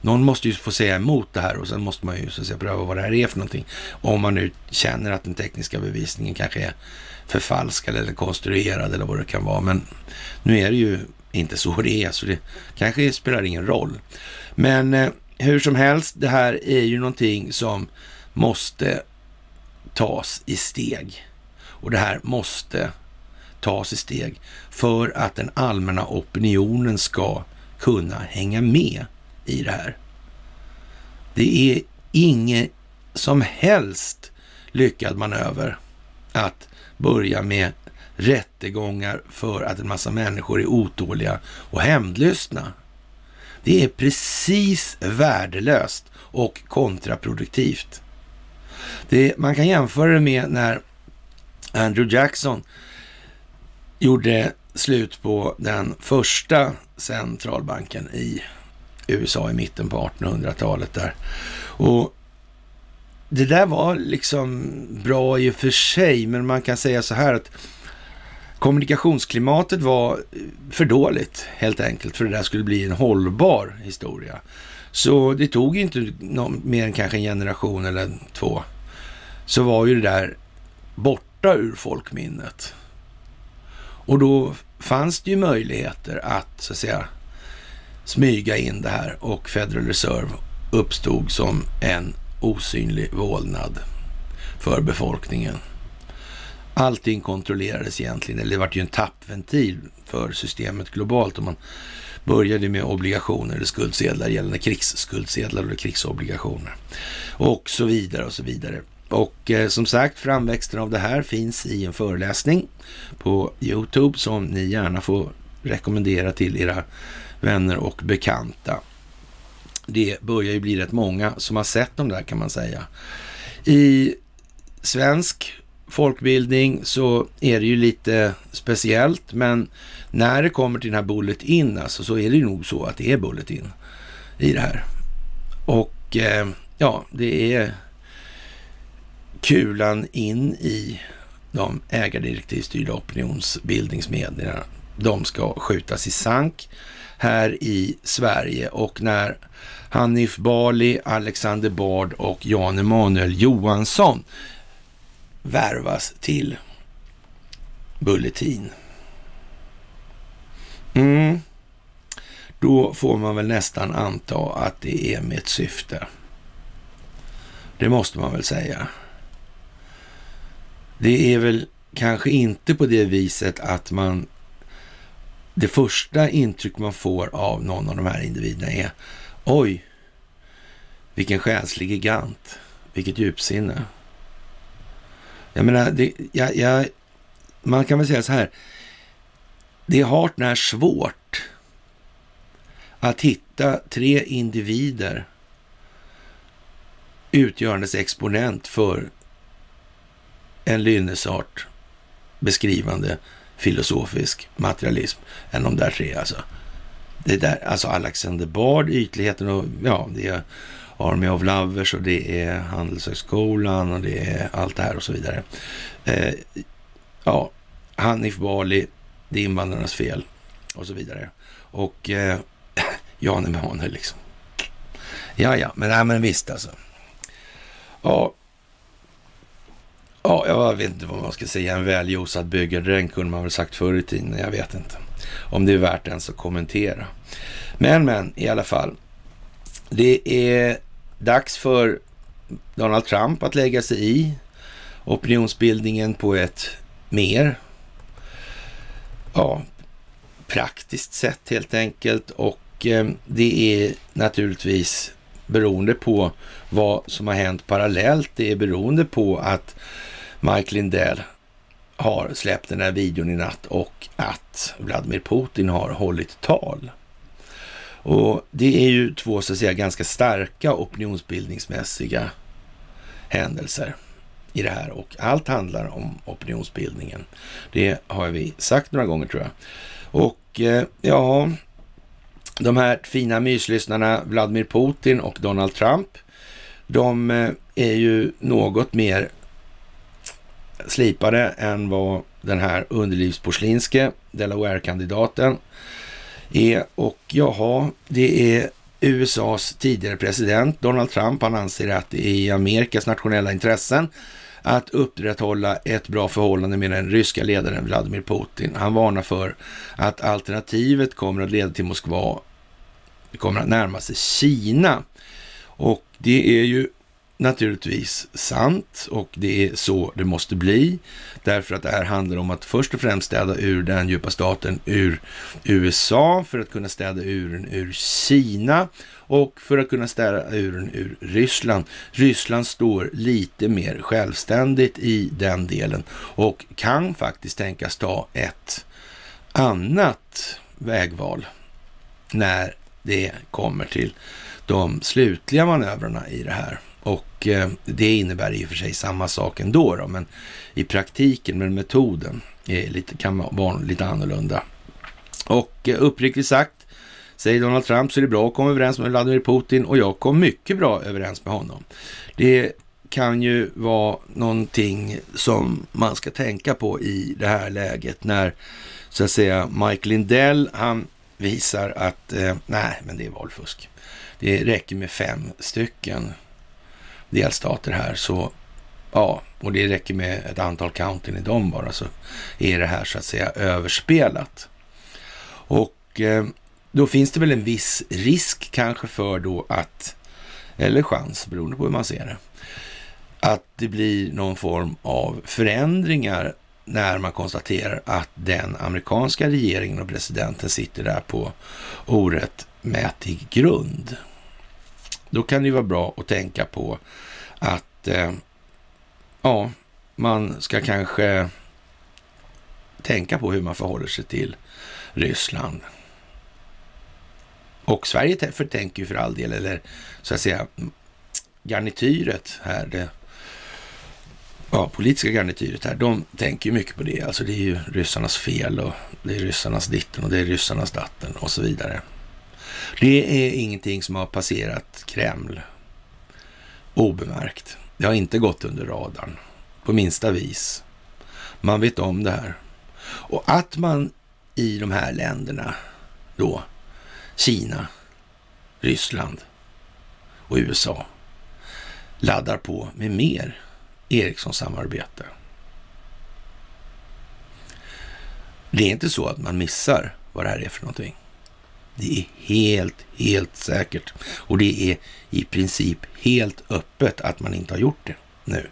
[SPEAKER 1] Någon måste ju få säga emot det här och sen måste man ju så att säga, pröva vad det här är för någonting. Om man nu känner att den tekniska bevisningen kanske är förfalskad eller konstruerad eller vad det kan vara. Men nu är det ju inte så det är, så det kanske spelar ingen roll. Men eh, hur som helst, det här är ju någonting som måste tas i steg. Och det här måste tas i steg för att den allmänna opinionen ska kunna hänga med i det här. Det är ingen som helst lyckad manöver att börja med rättegångar för att en massa människor är otåliga och hämndlystna. Det är precis värdelöst och kontraproduktivt. Det, man kan jämföra det med när Andrew Jackson gjorde slut på den första centralbanken i USA i mitten på 1800-talet där. Och det där var liksom bra i och för sig, men man kan säga så här att kommunikationsklimatet var för dåligt helt enkelt för det där skulle bli en hållbar historia. Så det tog inte någon, mer än kanske en generation eller två. Så var ju det där borta ur folkminnet. Och då fanns det ju möjligheter att så att säga smyga in det här och Federal Reserve uppstod som en osynlig vålnad för befolkningen. Allting kontrollerades egentligen, eller det var ju en tappventil för systemet globalt. och man började med obligationer eller skuldsedlar gällande krigsskuldsedlar eller krigsobligationer och så vidare och så vidare. Och eh, som sagt, framväxten av det här finns i en föreläsning på Youtube som ni gärna får rekommendera till era vänner och bekanta. Det börjar ju bli rätt många som har sett dem där kan man säga. I svensk folkbildning så är det ju lite speciellt, men när det kommer till den här Bullet In alltså, så är det ju nog så att det är Bullet In i det här. Och eh, ja, det är kulan in i de ägardirektivstyrda opinionsbildningsmedierna. De ska skjutas i sank här i Sverige och när Hanif Bali, Alexander Bard och Jan Emanuel Johansson värvas till Bulletin. Mm. Då får man väl nästan anta att det är med ett syfte. Det måste man väl säga. Det är väl kanske inte på det viset att man det första intryck man får av någon av de här individerna är oj, vilken själslig gigant, vilket djupsinne. Jag menar, det, jag, jag, man kan väl säga så här, det är hart när svårt att hitta tre individer utgörandes exponent för en lynnesart beskrivande filosofisk materialism än de där tre alltså. Det där, alltså Alexander Bard, ytligheten och ja, det är Army of Lovers och det är Handelshögskolan och det är allt det här och så vidare. Eh, ja, Hanif Bali, det är invandrarnas fel och så vidare. Och eh, Jan Emanuel liksom. Ja, ja, men, nej, men visst alltså. Ja, Ja, jag vet inte vad man ska säga. En väljosad byggardräng kunde man väl sagt förr i tiden. Jag vet inte om det är värt ens att kommentera. Men, men i alla fall. Det är dags för Donald Trump att lägga sig i opinionsbildningen på ett mer ja, praktiskt sätt helt enkelt. Och eh, det är naturligtvis beroende på vad som har hänt parallellt. Det är beroende på att Mike Lindell har släppt den här videon i natt och att Vladimir Putin har hållit tal. Och det är ju två så att säga ganska starka opinionsbildningsmässiga händelser i det här och allt handlar om opinionsbildningen. Det har vi sagt några gånger tror jag. Och eh, ja, de här fina myslyssnarna Vladimir Putin och Donald Trump, de eh, är ju något mer slipade än vad den här underlivsporslinske Delaware-kandidaten är. Och jaha, det är USAs tidigare president Donald Trump. Han anser att det är i Amerikas nationella intressen att upprätthålla ett bra förhållande med den ryska ledaren Vladimir Putin. Han varnar för att alternativet kommer att leda till Moskva, det kommer att närma sig Kina. Och det är ju naturligtvis sant och det är så det måste bli. Därför att det här handlar om att först och främst städa ur den djupa staten ur USA för att kunna städa ur den ur Kina och för att kunna städa ur den ur Ryssland. Ryssland står lite mer självständigt i den delen och kan faktiskt tänkas ta ett annat vägval när det kommer till de slutliga manövrarna i det här. Och eh, det innebär i och för sig samma sak ändå, då, men i praktiken, men metoden är lite, kan vara lite annorlunda. Och eh, uppriktigt sagt, säger Donald Trump, så är det bra att komma överens med Vladimir Putin och jag kom mycket bra överens med honom. Det kan ju vara någonting som man ska tänka på i det här läget när så att säga Mike Lindell, han visar att eh, nej, men det är valfusk. Det räcker med fem stycken delstater här så ja, och det räcker med ett antal counting i dem bara så är det här så att säga överspelat. Och eh, då finns det väl en viss risk kanske för då att, eller chans beroende på hur man ser det, att det blir någon form av förändringar när man konstaterar att den amerikanska regeringen och presidenten sitter där på orättmätig grund. Då kan det ju vara bra att tänka på att eh, ja, man ska kanske tänka på hur man förhåller sig till Ryssland. Och Sverige förtänker ju för all del, eller så att säga garnityret här, det ja, politiska garnityret här, de tänker ju mycket på det. Alltså det är ju ryssarnas fel och det är ryssarnas ditten och det är ryssarnas datten och så vidare. Det är ingenting som har passerat Kreml obemärkt. Det har inte gått under radarn på minsta vis. Man vet om det här. Och att man i de här länderna då, Kina, Ryssland och USA, laddar på med mer Ericsson-samarbete. Det är inte så att man missar vad det här är för någonting. Det är helt, helt säkert. Och det är i princip helt öppet att man inte har gjort det nu.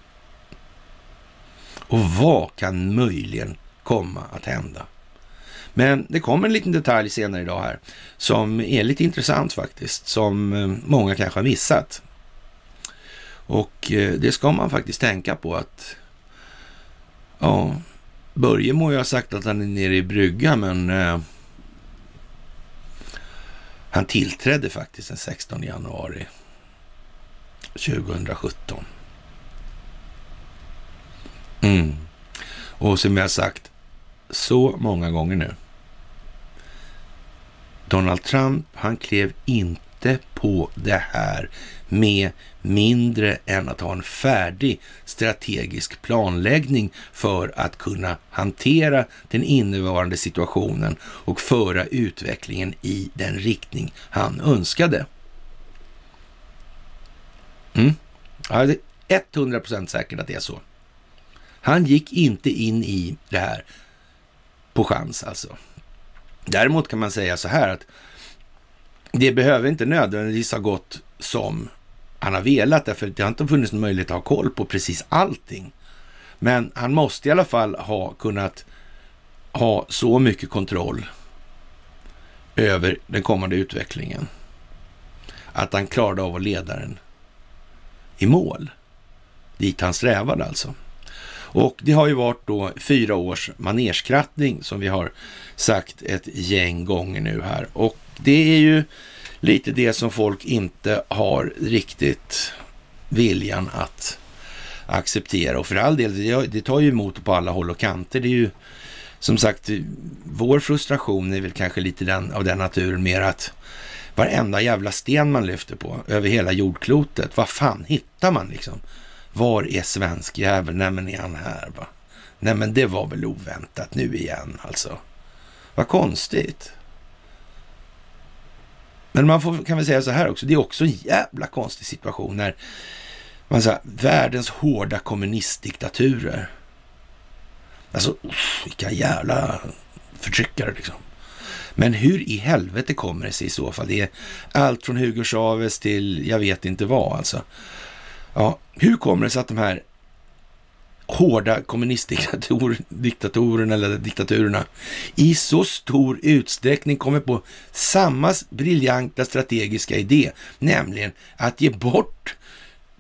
[SPEAKER 1] Och vad kan möjligen komma att hända? Men det kommer en liten detalj senare idag här som är lite intressant faktiskt, som eh, många kanske har missat. Och eh, det ska man faktiskt tänka på att ja, Börje må ju ha sagt att han är nere i brygga, men eh, han tillträdde faktiskt den 16 januari 2017. Mm. Och som jag sagt så många gånger nu. Donald Trump, han klev inte på det här med mindre än att ha en färdig strategisk planläggning för att kunna hantera den innevarande situationen och föra utvecklingen i den riktning han önskade. Mm. Ja, det är 100% säkert att det är så. Han gick inte in i det här på chans alltså. Däremot kan man säga så här att det behöver inte nödvändigtvis ha gått som han har velat, därför det har inte funnits någon möjlighet att ha koll på precis allting. Men han måste i alla fall ha kunnat ha så mycket kontroll över den kommande utvecklingen. Att han klarade av att leda den i mål. Dit han strävade alltså. Och det har ju varit då fyra års manerskrattning som vi har sagt ett gäng gånger nu här. Och det är ju lite det som folk inte har riktigt viljan att acceptera. Och för all del, det tar ju emot på alla håll och kanter. Det är ju som sagt, vår frustration är väl kanske lite den, av den naturen mer att varenda jävla sten man lyfter på över hela jordklotet, vad fan hittar man liksom? Var är svensk jävel? Nej men är han här va? Nej men det var väl oväntat nu igen alltså. Vad konstigt. Men man får, kan väl säga så här också, det är också en jävla konstig situation när man säger världens hårda kommunistdiktaturer. Alltså, uff, vilka jävla förtryckare liksom. Men hur i helvete kommer det sig i så fall? Det är allt från Hugo Chavez till jag vet inte vad alltså. Ja, hur kommer det sig att de här hårda kommunistdiktatorerna eller diktaturerna i så stor utsträckning kommer på samma briljanta strategiska idé, nämligen att ge bort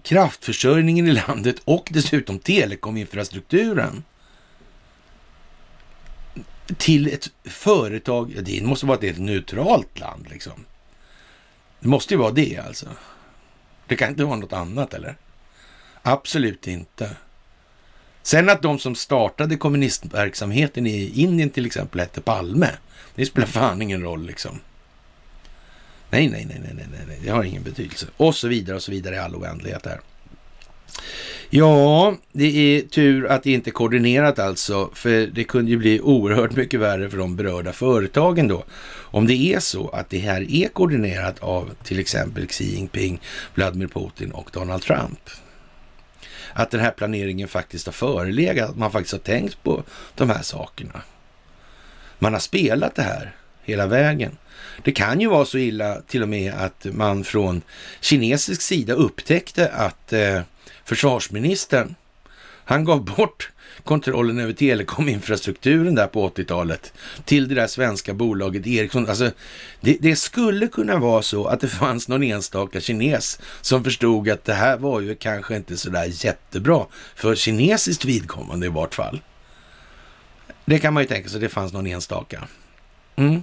[SPEAKER 1] kraftförsörjningen i landet och dessutom telekominfrastrukturen till ett företag, det måste vara ett neutralt land liksom. Det måste ju vara det alltså. Det kan inte vara något annat eller? Absolut inte. Sen att de som startade kommunistverksamheten i Indien till exempel hette Palme, det spelar fan ingen roll liksom. Nej, nej, nej, nej, nej, nej, det har ingen betydelse. Och så vidare och så vidare i all oändlighet här. Ja, det är tur att det inte är koordinerat alltså, för det kunde ju bli oerhört mycket värre för de berörda företagen då. Om det är så att det här är koordinerat av till exempel Xi Jinping, Vladimir Putin och Donald Trump. Att den här planeringen faktiskt har förelegat, att man faktiskt har tänkt på de här sakerna. Man har spelat det här hela vägen. Det kan ju vara så illa till och med att man från kinesisk sida upptäckte att eh, försvarsministern, han gav bort kontrollen över telekominfrastrukturen där på 80-talet till det där svenska bolaget Ericsson. Alltså, det, det, skulle kunna vara så att det fanns någon enstaka kines som förstod att det här var ju kanske inte så där jättebra för kinesiskt vidkommande i vart fall. Det kan man ju tänka sig, det fanns någon enstaka. Mm.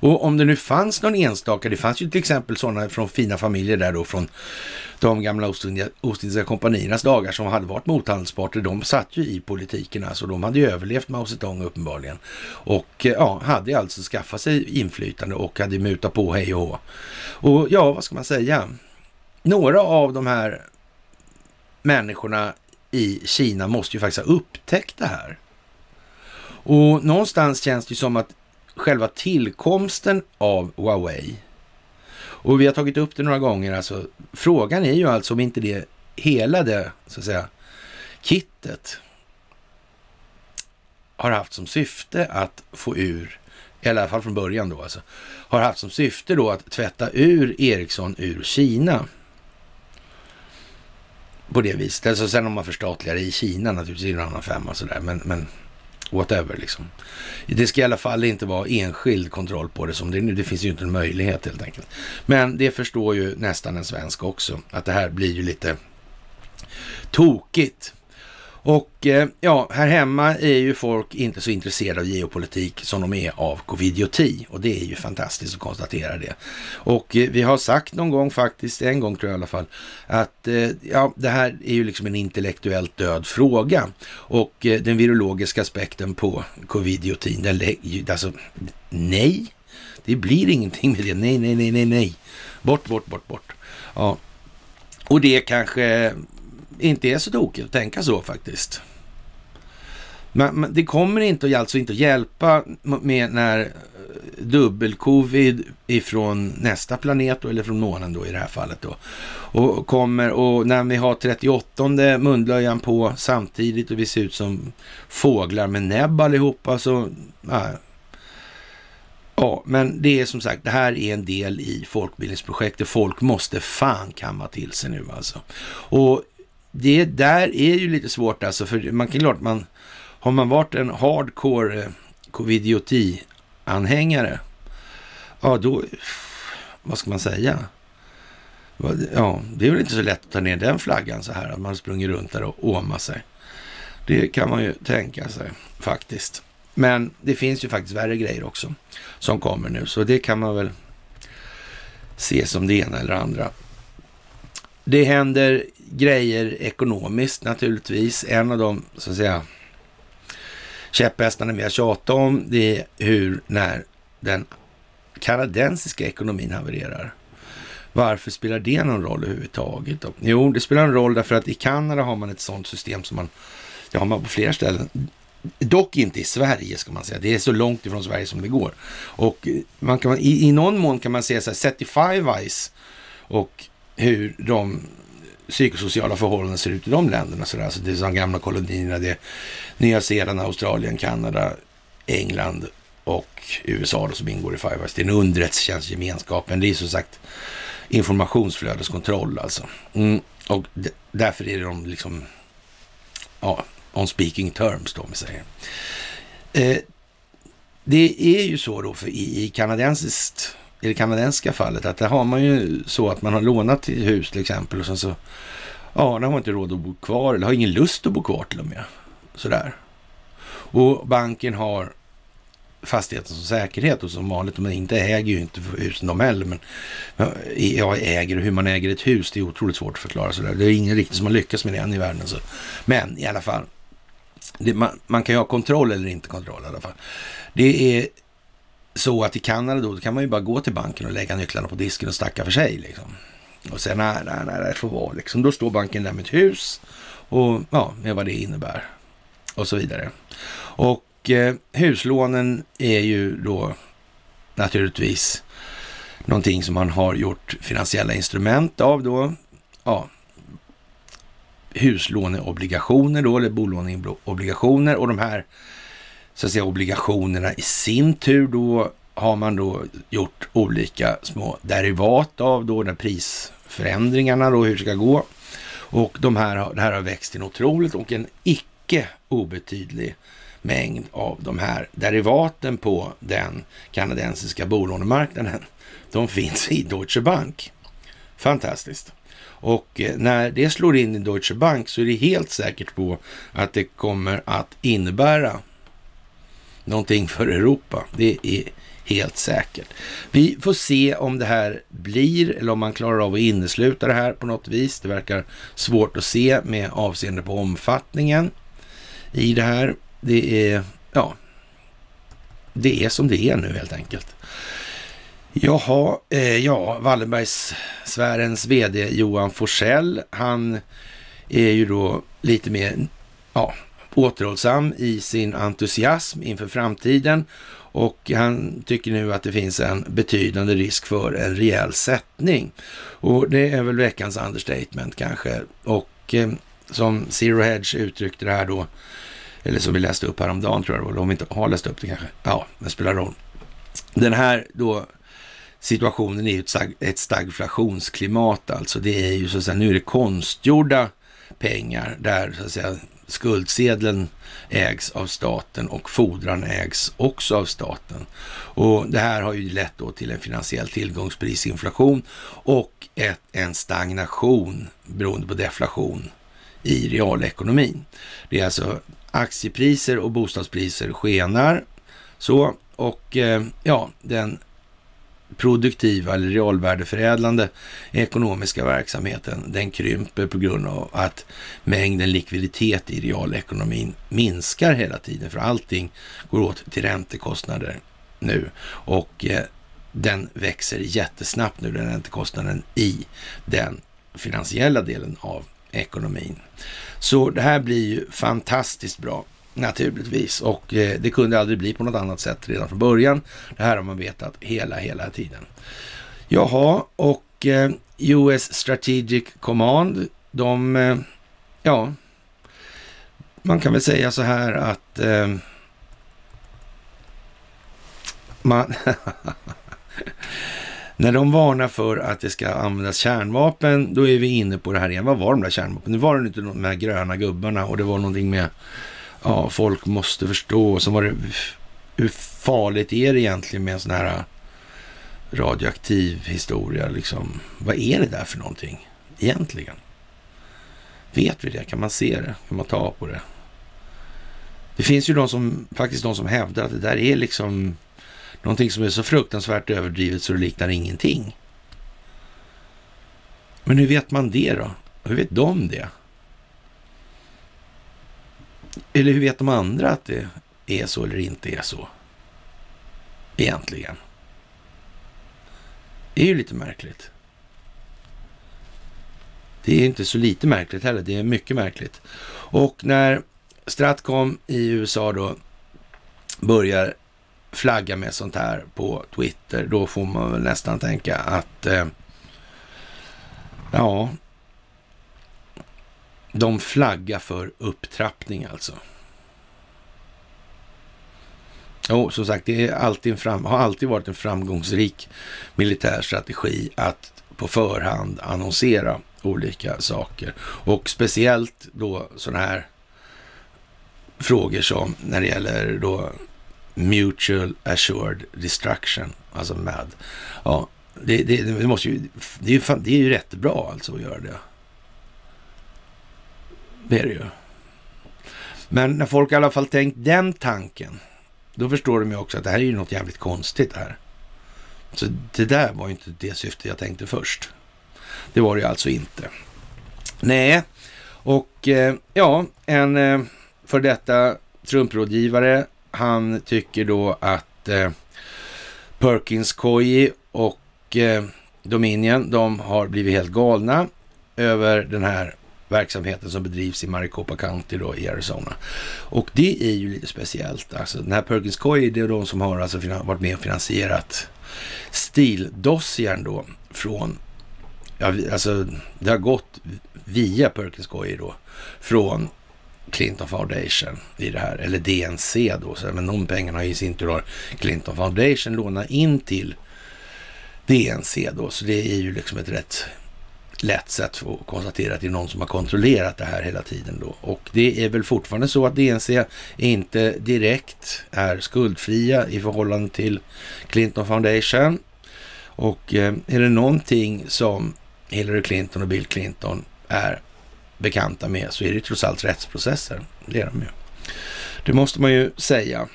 [SPEAKER 1] Och om det nu fanns någon enstaka, det fanns ju till exempel sådana från fina familjer där då från de gamla Ostindiska kompaniernas dagar som hade varit mothandelsparter, de satt ju i politiken alltså. De hade ju överlevt Mao Zedong uppenbarligen. Och eh, ja, hade alltså skaffat sig inflytande och hade mutat på hej och hå. Och ja, vad ska man säga? Några av de här människorna i Kina måste ju faktiskt ha upptäckt det här. Och någonstans känns det ju som att själva tillkomsten av Huawei, och vi har tagit upp det några gånger, alltså frågan är ju alltså om inte det hela det, så att säga, kittet har haft som syfte att få ur, i alla fall från början då alltså, har haft som syfte då att tvätta ur Ericsson ur Kina. På det viset. Alltså sen om man förstatligar i Kina naturligtvis, i en annan femma sådär, men, men whatever liksom. Det ska i alla fall inte vara enskild kontroll på det som det är nu. Det finns ju inte en möjlighet helt enkelt. Men det förstår ju nästan en svensk också, att det här blir ju lite tokigt. Och eh, ja, här hemma är ju folk inte så intresserade av geopolitik som de är av covidioti och det är ju fantastiskt att konstatera det. Och eh, vi har sagt någon gång faktiskt, en gång tror jag i alla fall, att eh, ja, det här är ju liksom en intellektuellt död fråga och den virologiska aspekten på covidiotin, den alltså nej, det blir ingenting med det. Nej, nej, nej, nej, nej. Bort, bort, bort, bort. Ja. Och det kanske inte är så tokigt att tänka så faktiskt. Men, men det kommer inte, alltså inte att hjälpa med när eh, dubbel-covid ifrån nästa planet då, eller från månen då i det här fallet då. Och kommer och när vi har 38 munlöjan på samtidigt och vi ser ut som fåglar med näbb allihopa så ja, Ja, men det är som sagt, det här är en del i folkbildningsprojektet. Folk måste fan kamma till sig nu alltså. Och det där är ju lite svårt alltså, för man kan klart man har man varit en hardcore eh, covidioti-anhängare ja då, vad ska man säga? Ja, det är väl inte så lätt att ta ner den flaggan så här, att man sprungit runt där och åmar sig. Det kan man ju tänka sig faktiskt. Men det finns ju faktiskt värre grejer också som kommer nu, så det kan man väl se som det ena eller andra. Det händer grejer ekonomiskt naturligtvis. En av de, så att säga, käpphästarna vi har tjatat om, det är hur när den kanadensiska ekonomin havererar. Varför spelar det någon roll överhuvudtaget? Då? Jo, det spelar en roll därför att i Kanada har man ett sådant system som man, det har man på flera ställen. Dock inte i Sverige ska man säga. Det är så långt ifrån Sverige som det går. Och eh, man kan, i, i någon mån kan man säga så här, Certify Vice och hur de psykosociala förhållanden ser ut i de länderna. Så alltså det är de gamla kolonierna, det är Nya Zeeland, Australien, Kanada, England och USA då, som ingår i Five Eyes. Det är en underrättelsetjänstgemenskapen. Det är som sagt informationsflödeskontroll alltså. Mm. Och därför är de liksom, ja, on speaking terms då, om vi säger. Eh, det är ju så då för i, i kanadensiskt i det kanadensiska fallet att där har man ju så att man har lånat till hus till exempel och sen så, ja, där har man inte råd att bo kvar eller har ingen lust att bo kvar till och med. Sådär. Och banken har fastigheten som säkerhet och som vanligt, men inte äger ju inte husen de heller. Men jag äger och hur man äger ett hus, det är otroligt svårt att förklara sådär. Det är ingen riktigt som har lyckats med det än i världen. Så. Men i alla fall, det, man, man, kan ju ha kontroll eller inte kontroll i alla fall. Det är så att i Kanada då, då kan man ju bara gå till banken och lägga nycklarna på disken och stacka för sig liksom. Och säga nej, nej, nej, det får vara liksom. Då står banken där med ett hus och ja, med vad det innebär och så vidare. Och eh, huslånen är ju då naturligtvis någonting som man har gjort finansiella instrument av då. Ja, huslåneobligationer då, eller bolåneobligationer och de här så att säga obligationerna i sin tur då har man då gjort olika små derivat av då när prisförändringarna då hur det ska gå. Och de här, det här har växt till otroligt och en icke obetydlig mängd av de här derivaten på den kanadensiska bolånemarknaden. De finns i Deutsche Bank. Fantastiskt. Och eh, när det slår in i Deutsche Bank så är det helt säkert på att det kommer att innebära någonting för Europa. Det är helt säkert. Vi får se om det här blir eller om man klarar av att innesluta det här på något vis. Det verkar svårt att se med avseende på omfattningen i det här. Det är, ja, det är som det är nu helt enkelt. Jaha, eh, ja, Wallenbergssfärens vd Johan Forsell, han är ju då lite mer, ja, återhållsam i sin entusiasm inför framtiden och han tycker nu att det finns en betydande risk för en rejäl sättning. Och det är väl veckans understatement kanske. Och eh, som Zero Hedge uttryckte det här då, eller som vi läste upp häromdagen tror jag det var, om vi inte har läst upp det kanske. Ja, det spelar roll. Den här då situationen är ju ett, ett stagflationsklimat alltså. Det är ju så att säga, nu är det konstgjorda pengar där så att säga skuldsedeln ägs av staten och fordran ägs också av staten. Och det här har ju lett då till en finansiell tillgångsprisinflation och ett, en stagnation beroende på deflation i realekonomin. Det är alltså aktiepriser och bostadspriser skenar så och eh, ja, den produktiva eller realvärdeförädlande ekonomiska verksamheten, den krymper på grund av att mängden likviditet i realekonomin minskar hela tiden, för allting går åt till räntekostnader nu och eh, den växer jättesnabbt nu, den räntekostnaden i den finansiella delen av ekonomin. Så det här blir ju fantastiskt bra. Naturligtvis, och eh, det kunde aldrig bli på något annat sätt redan från början. Det här har man vetat hela, hela tiden. Jaha, och eh, US Strategic Command, de, eh, ja, man kan väl säga så här att eh, man När de varnar för att det ska användas kärnvapen, då är vi inne på det här igen. Vad var de där kärnvapnen? Nu var det inte de här gröna gubbarna och det var någonting med ja, folk måste förstå. Så var det, hur farligt är det egentligen med en sån här äh, radioaktiv historia liksom. Vad är det där för någonting egentligen? Vet vi det? Kan man se det? Kan man ta på det? Det finns ju de som, faktiskt de som hävdar att det där är liksom någonting som är så fruktansvärt överdrivet så det liknar ingenting. Men hur vet man det då? Hur vet de det? Eller hur vet de andra att det är så eller inte är så? Egentligen. Det är ju lite märkligt. Det är inte så lite märkligt heller, det är mycket märkligt. Och när Stratcom i USA då börjar flagga med sånt här på Twitter, då får man väl nästan tänka att eh, ja, de flaggar för upptrappning alltså. Och som sagt, det är alltid fram, har alltid varit en framgångsrik militär strategi att på förhand annonsera olika saker. Och speciellt då sådana här frågor som när det gäller då mutual assured destruction, alltså MAD. Ja, det, det, det måste ju, det är ju, det är ju rätt bra alltså att göra det. Det är det ju. Men när folk i alla fall tänkt den tanken, då förstår de ju också att det här är ju något jävligt konstigt här. Så det där var ju inte det syfte jag tänkte först. Det var det alltså inte. Nej, och eh, ja, en eh, för detta Trump-rådgivare, han tycker då att eh, Perkins Coie och eh, Dominion, de har blivit helt galna över den här verksamheten som bedrivs i Maricopa County då i Arizona. Och det är ju lite speciellt. Alltså den här Perkins Coie, det är de som har alltså varit med och finansierat stildossiern då från, ja, alltså det har gått via Perkins Coie då, från Clinton Foundation i det här, eller DNC då, så, men de pengarna i sin tur har Clinton Foundation lånat in till DNC då, så det är ju liksom ett rätt lätt sätt att konstatera att det är någon som har kontrollerat det här hela tiden då. Och det är väl fortfarande så att DNC inte direkt är skuldfria i förhållande till Clinton Foundation. Och eh, är det någonting som Hillary Clinton och Bill Clinton är bekanta med så är det trots allt rättsprocesser. Det är de ju. Det måste man ju säga.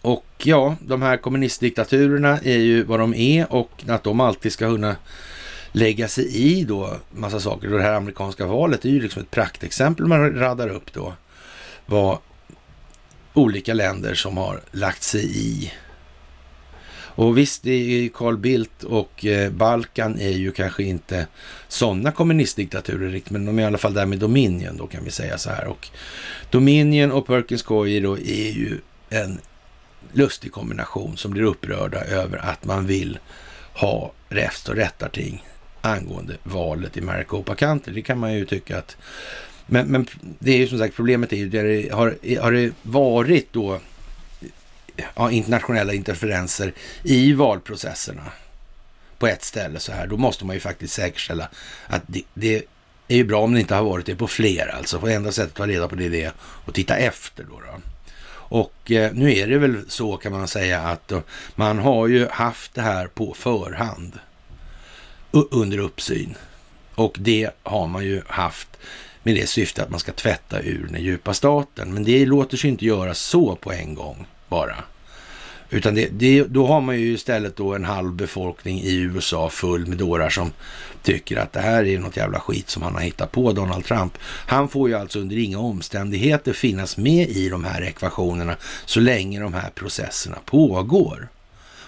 [SPEAKER 1] Och ja, de här kommunistdiktaturerna är ju vad de är och att de alltid ska kunna lägga sig i då massa saker. Och det här amerikanska valet är ju liksom ett praktexempel man radar upp då. Vad olika länder som har lagt sig i. Och visst, det är Carl Bildt och eh, Balkan är ju kanske inte sådana kommunistdiktaturer riktigt, men de är i alla fall där med Dominion då kan vi säga så här. Och Dominion och Perkins Coie då är ju en lustig kombination som blir upprörda över att man vill ha räfst och rättarting angående valet i Maricopa County. Det kan man ju tycka att... Men, men det är ju som sagt, problemet är ju, det har, har det varit då ja, internationella interferenser i valprocesserna på ett ställe så här, då måste man ju faktiskt säkerställa att det, det är ju bra om det inte har varit det på fler. Alltså på enda sättet att ta reda på det är det och titta efter då. då. Och eh, nu är det väl så kan man säga att då, man har ju haft det här på förhand under uppsyn. Och det har man ju haft med det syfte att man ska tvätta ur den djupa staten. Men det låter sig inte göra så på en gång bara. Utan det, det, då har man ju istället då en halv befolkning i USA full med dårar som tycker att det här är något jävla skit som han har hittat på, Donald Trump. Han får ju alltså under inga omständigheter finnas med i de här ekvationerna så länge de här processerna pågår.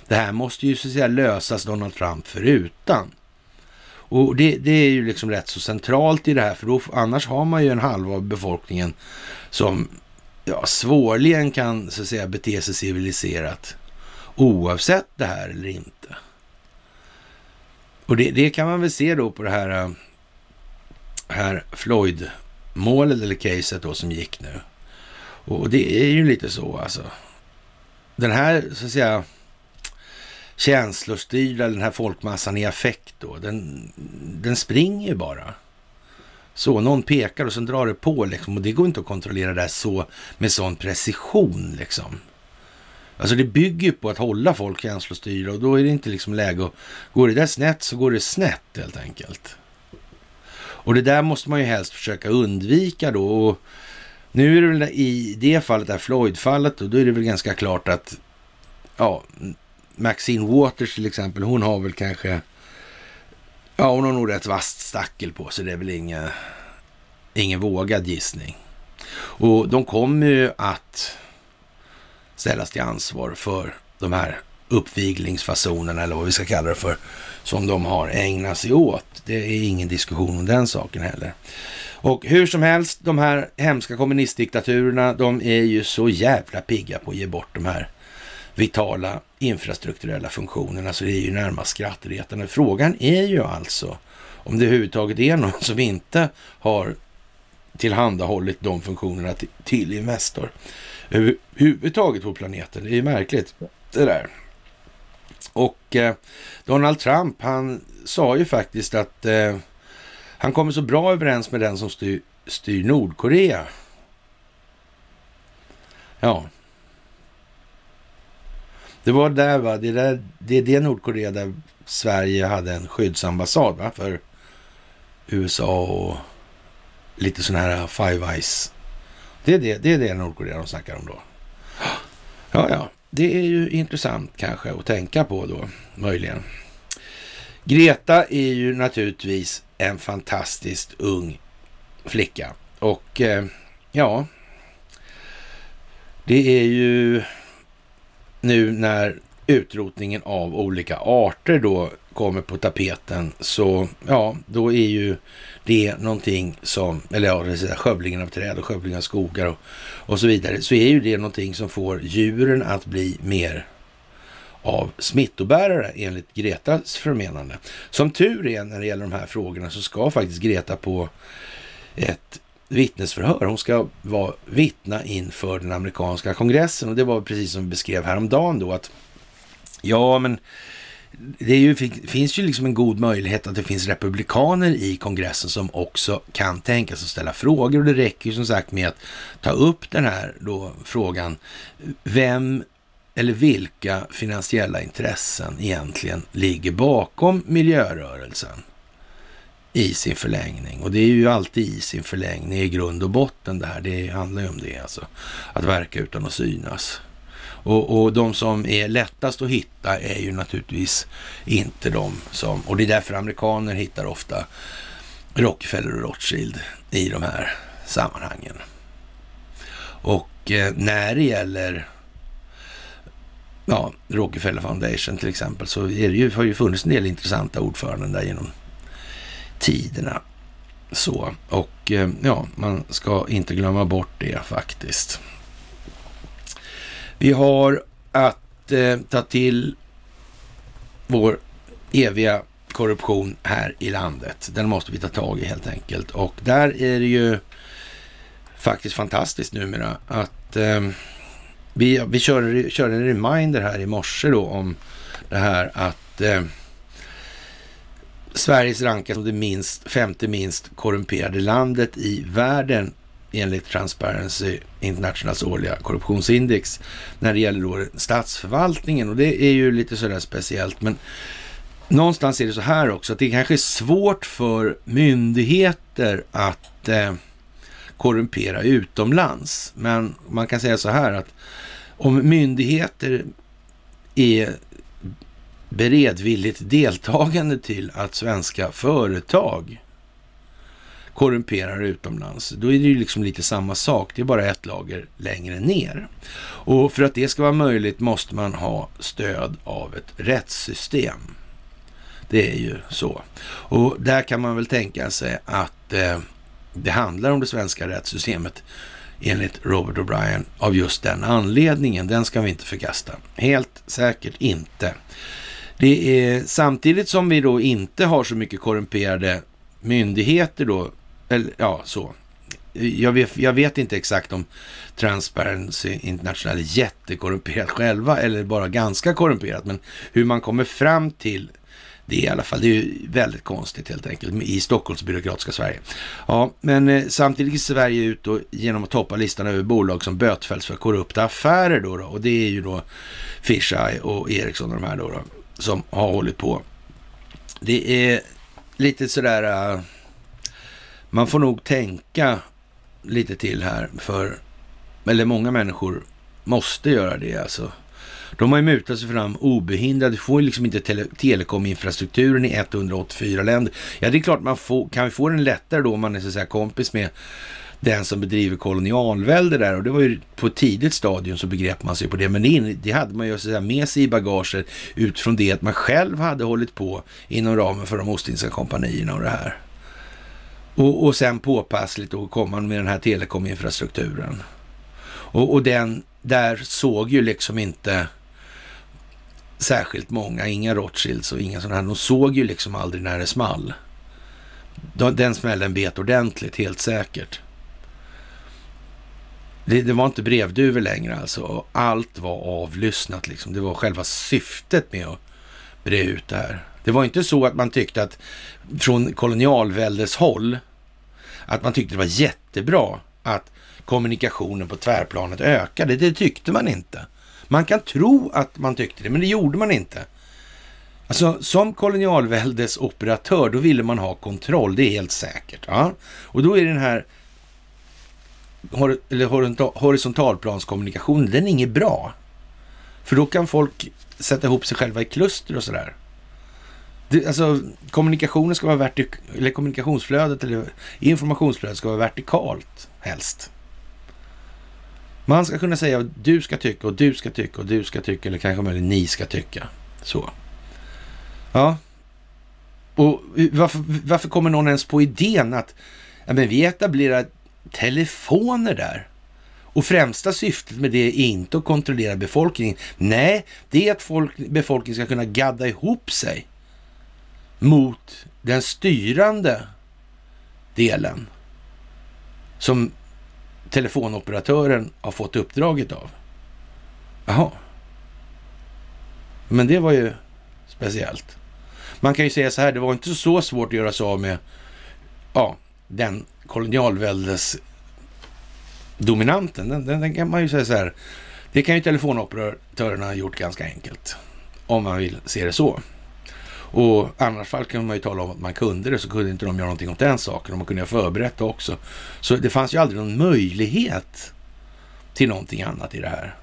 [SPEAKER 1] Det här måste ju så att säga lösas Donald Trump förutan. Och det, det, är ju liksom rätt så centralt i det här, för då, annars har man ju en halva av befolkningen som ja, svårligen kan så att säga bete sig civiliserat oavsett det här eller inte. Och det, det kan man väl se då på det här, eh, här Floyd-målet eller caset då som gick nu. Och det är ju lite så alltså. Den här så att säga känslostyrda, den här folkmassan i affekt då, den, den springer ju bara. Så, någon pekar och sen drar det på liksom och det går inte att kontrollera det här så med sån precision liksom. Alltså det bygger ju på att hålla folk känslostyrda och då är det inte liksom läge att... Går det där snett så går det snett helt enkelt. Och det där måste man ju helst försöka undvika då. Och nu är det väl i det fallet, det här Floyd-fallet, då, då är det väl ganska klart att ja, Maxine Waters till exempel, hon har väl kanske, ja hon har nog rätt vasst stackel på sig, det är väl inga, ingen vågad gissning. Och de kommer ju att ställas till ansvar för de här uppviglingsfasonerna eller vad vi ska kalla det för, som de har ägnat sig åt. Det är ingen diskussion om den saken heller. Och hur som helst, de här hemska kommunistdiktaturerna, de är ju så jävla pigga på att ge bort de här vitala infrastrukturella funktionerna, så det är ju närmast skrattretande. Frågan är ju alltså om det överhuvudtaget är någon som inte har tillhandahållit de funktionerna till, till Investor överhuvudtaget på planeten. Det är ju märkligt det där. Och eh, Donald Trump, han sa ju faktiskt att eh, han kommer så bra överens med den som styr, styr Nordkorea. Ja. Det var där va, det, där, det är det Nordkorea där Sverige hade en skyddsambassad va, för USA och lite sådana här Five Eyes. Det är det, det är det Nordkorea de snackar om då. Ja, ja, det är ju intressant kanske att tänka på då, möjligen. Greta är ju naturligtvis en fantastiskt ung flicka. Och eh, ja, det är ju nu när utrotningen av olika arter då kommer på tapeten så ja, då är ju det någonting som, eller ja, det säga, skövlingen av träd och skövlingen av skogar och, och så vidare, så är ju det någonting som får djuren att bli mer av smittobärare enligt Gretas förmenande. Som tur är när det gäller de här frågorna så ska faktiskt Greta på ett vittnesförhör. Hon ska vara vittna inför den amerikanska kongressen och det var precis som vi beskrev häromdagen då att ja, men det ju, finns ju liksom en god möjlighet att det finns republikaner i kongressen som också kan tänka sig att ställa frågor och det räcker ju som sagt med att ta upp den här då frågan. Vem eller vilka finansiella intressen egentligen ligger bakom miljörörelsen i sin förlängning. Och det är ju alltid i sin förlängning i grund och botten det här. Det handlar ju om det alltså. Att verka utan att synas. Och, och de som är lättast att hitta är ju naturligtvis inte de som, och det är därför amerikaner hittar ofta Rockefeller och Rothschild i de här sammanhangen. Och eh, när det gäller ja, Rockefeller Foundation till exempel så är det ju, har ju funnits en del intressanta ordföranden där genom tiderna. Så, och eh, ja, man ska inte glömma bort det faktiskt. Vi har att eh, ta till vår eviga korruption här i landet. Den måste vi ta tag i helt enkelt. Och där är det ju faktiskt fantastiskt numera att eh, vi, vi körde, körde en reminder här i morse då om det här att eh, Sveriges rankas som det minst, femte minst korrumperade landet i världen enligt Transparency Internationals årliga korruptionsindex när det gäller då statsförvaltningen. Och det är ju lite sådär speciellt. Men någonstans är det så här också att det kanske är svårt för myndigheter att eh, korrumpera utomlands. Men man kan säga så här att om myndigheter är beredvilligt deltagande till att svenska företag korrumperar utomlands, då är det ju liksom lite samma sak. Det är bara ett lager längre ner. Och för att det ska vara möjligt måste man ha stöd av ett rättssystem. Det är ju så. Och där kan man väl tänka sig att eh, det handlar om det svenska rättssystemet enligt Robert O'Brien av just den anledningen. Den ska vi inte förkasta. Helt säkert inte. Det är samtidigt som vi då inte har så mycket korrumperade myndigheter då, eller ja, så. Jag vet, jag vet inte exakt om Transparency International är jättekorrumperat själva eller bara ganska korrumperat, men hur man kommer fram till det i alla fall. Det är ju väldigt konstigt helt enkelt i Stockholms byråkratiska Sverige. Ja, men eh, samtidigt gick Sverige ut då, genom att toppa listan över bolag som bötfälls för korrupta affärer då, då och det är ju då Fisheye och Ericsson och de här då, då som har hållit på. Det är lite sådär, äh, man får nog tänka lite till här för, eller många människor måste göra det alltså. De har ju mutat sig fram obehindrat. Du får ju liksom inte tele telekominfrastrukturen i 184 länder. Ja, det är klart man får, kan få den lättare då om man är så att säga kompis med den som bedriver kolonialvälde där och det var ju på ett tidigt stadium så begrep man sig på det. Men det, det hade man ju så att säga med sig i bagaget utifrån det att man själv hade hållit på inom ramen för de Ostindiska kompanierna och det här. Och, och sen påpassligt då komma med den här telekominfrastrukturen. Och, och den, där såg ju liksom inte särskilt många, inga Rothschilds och inga sådana här, de såg ju liksom aldrig när det small. Den smällen bet ordentligt, helt säkert. Det, det var inte brevduvor längre alltså. Allt var avlyssnat liksom. Det var själva syftet med att bre ut det här. Det var inte så att man tyckte att från kolonialväldes håll, att man tyckte det var jättebra att kommunikationen på tvärplanet ökade. Det tyckte man inte. Man kan tro att man tyckte det, men det gjorde man inte. Alltså som kolonialväldes operatör, då ville man ha kontroll, det är helt säkert. Ja. Och då är den här eller horisontalplanskommunikationen, den är inget bra. För då kan folk sätta ihop sig själva i kluster och sådär. Det, alltså kommunikationen ska vara vertik eller kommunikationsflödet eller informationsflödet ska vara vertikalt helst. Man ska kunna säga att du ska tycka och du ska tycka och du ska tycka eller kanske möjligen ni ska tycka. Så. Ja. Och varför, varför kommer någon ens på idén att ja, men vi etablerar telefoner där? Och främsta syftet med det är inte att kontrollera befolkningen. Nej, det är att folk, befolkningen ska kunna gadda ihop sig mot den styrande delen som telefonoperatören har fått uppdraget av. Jaha. Men det var ju speciellt. Man kan ju säga så här, det var inte så svårt att göra sig av med ja, den kolonialväldes dominanten. Den, den, den, kan man ju säga så här, det kan ju telefonoperatörerna ha gjort ganska enkelt. Om man vill se det så. Och annars fall kan man ju tala om att man kunde det, så kunde inte de göra någonting åt den saken. Och man kunde ha förberett det också. Så det fanns ju aldrig någon möjlighet till någonting annat i det här.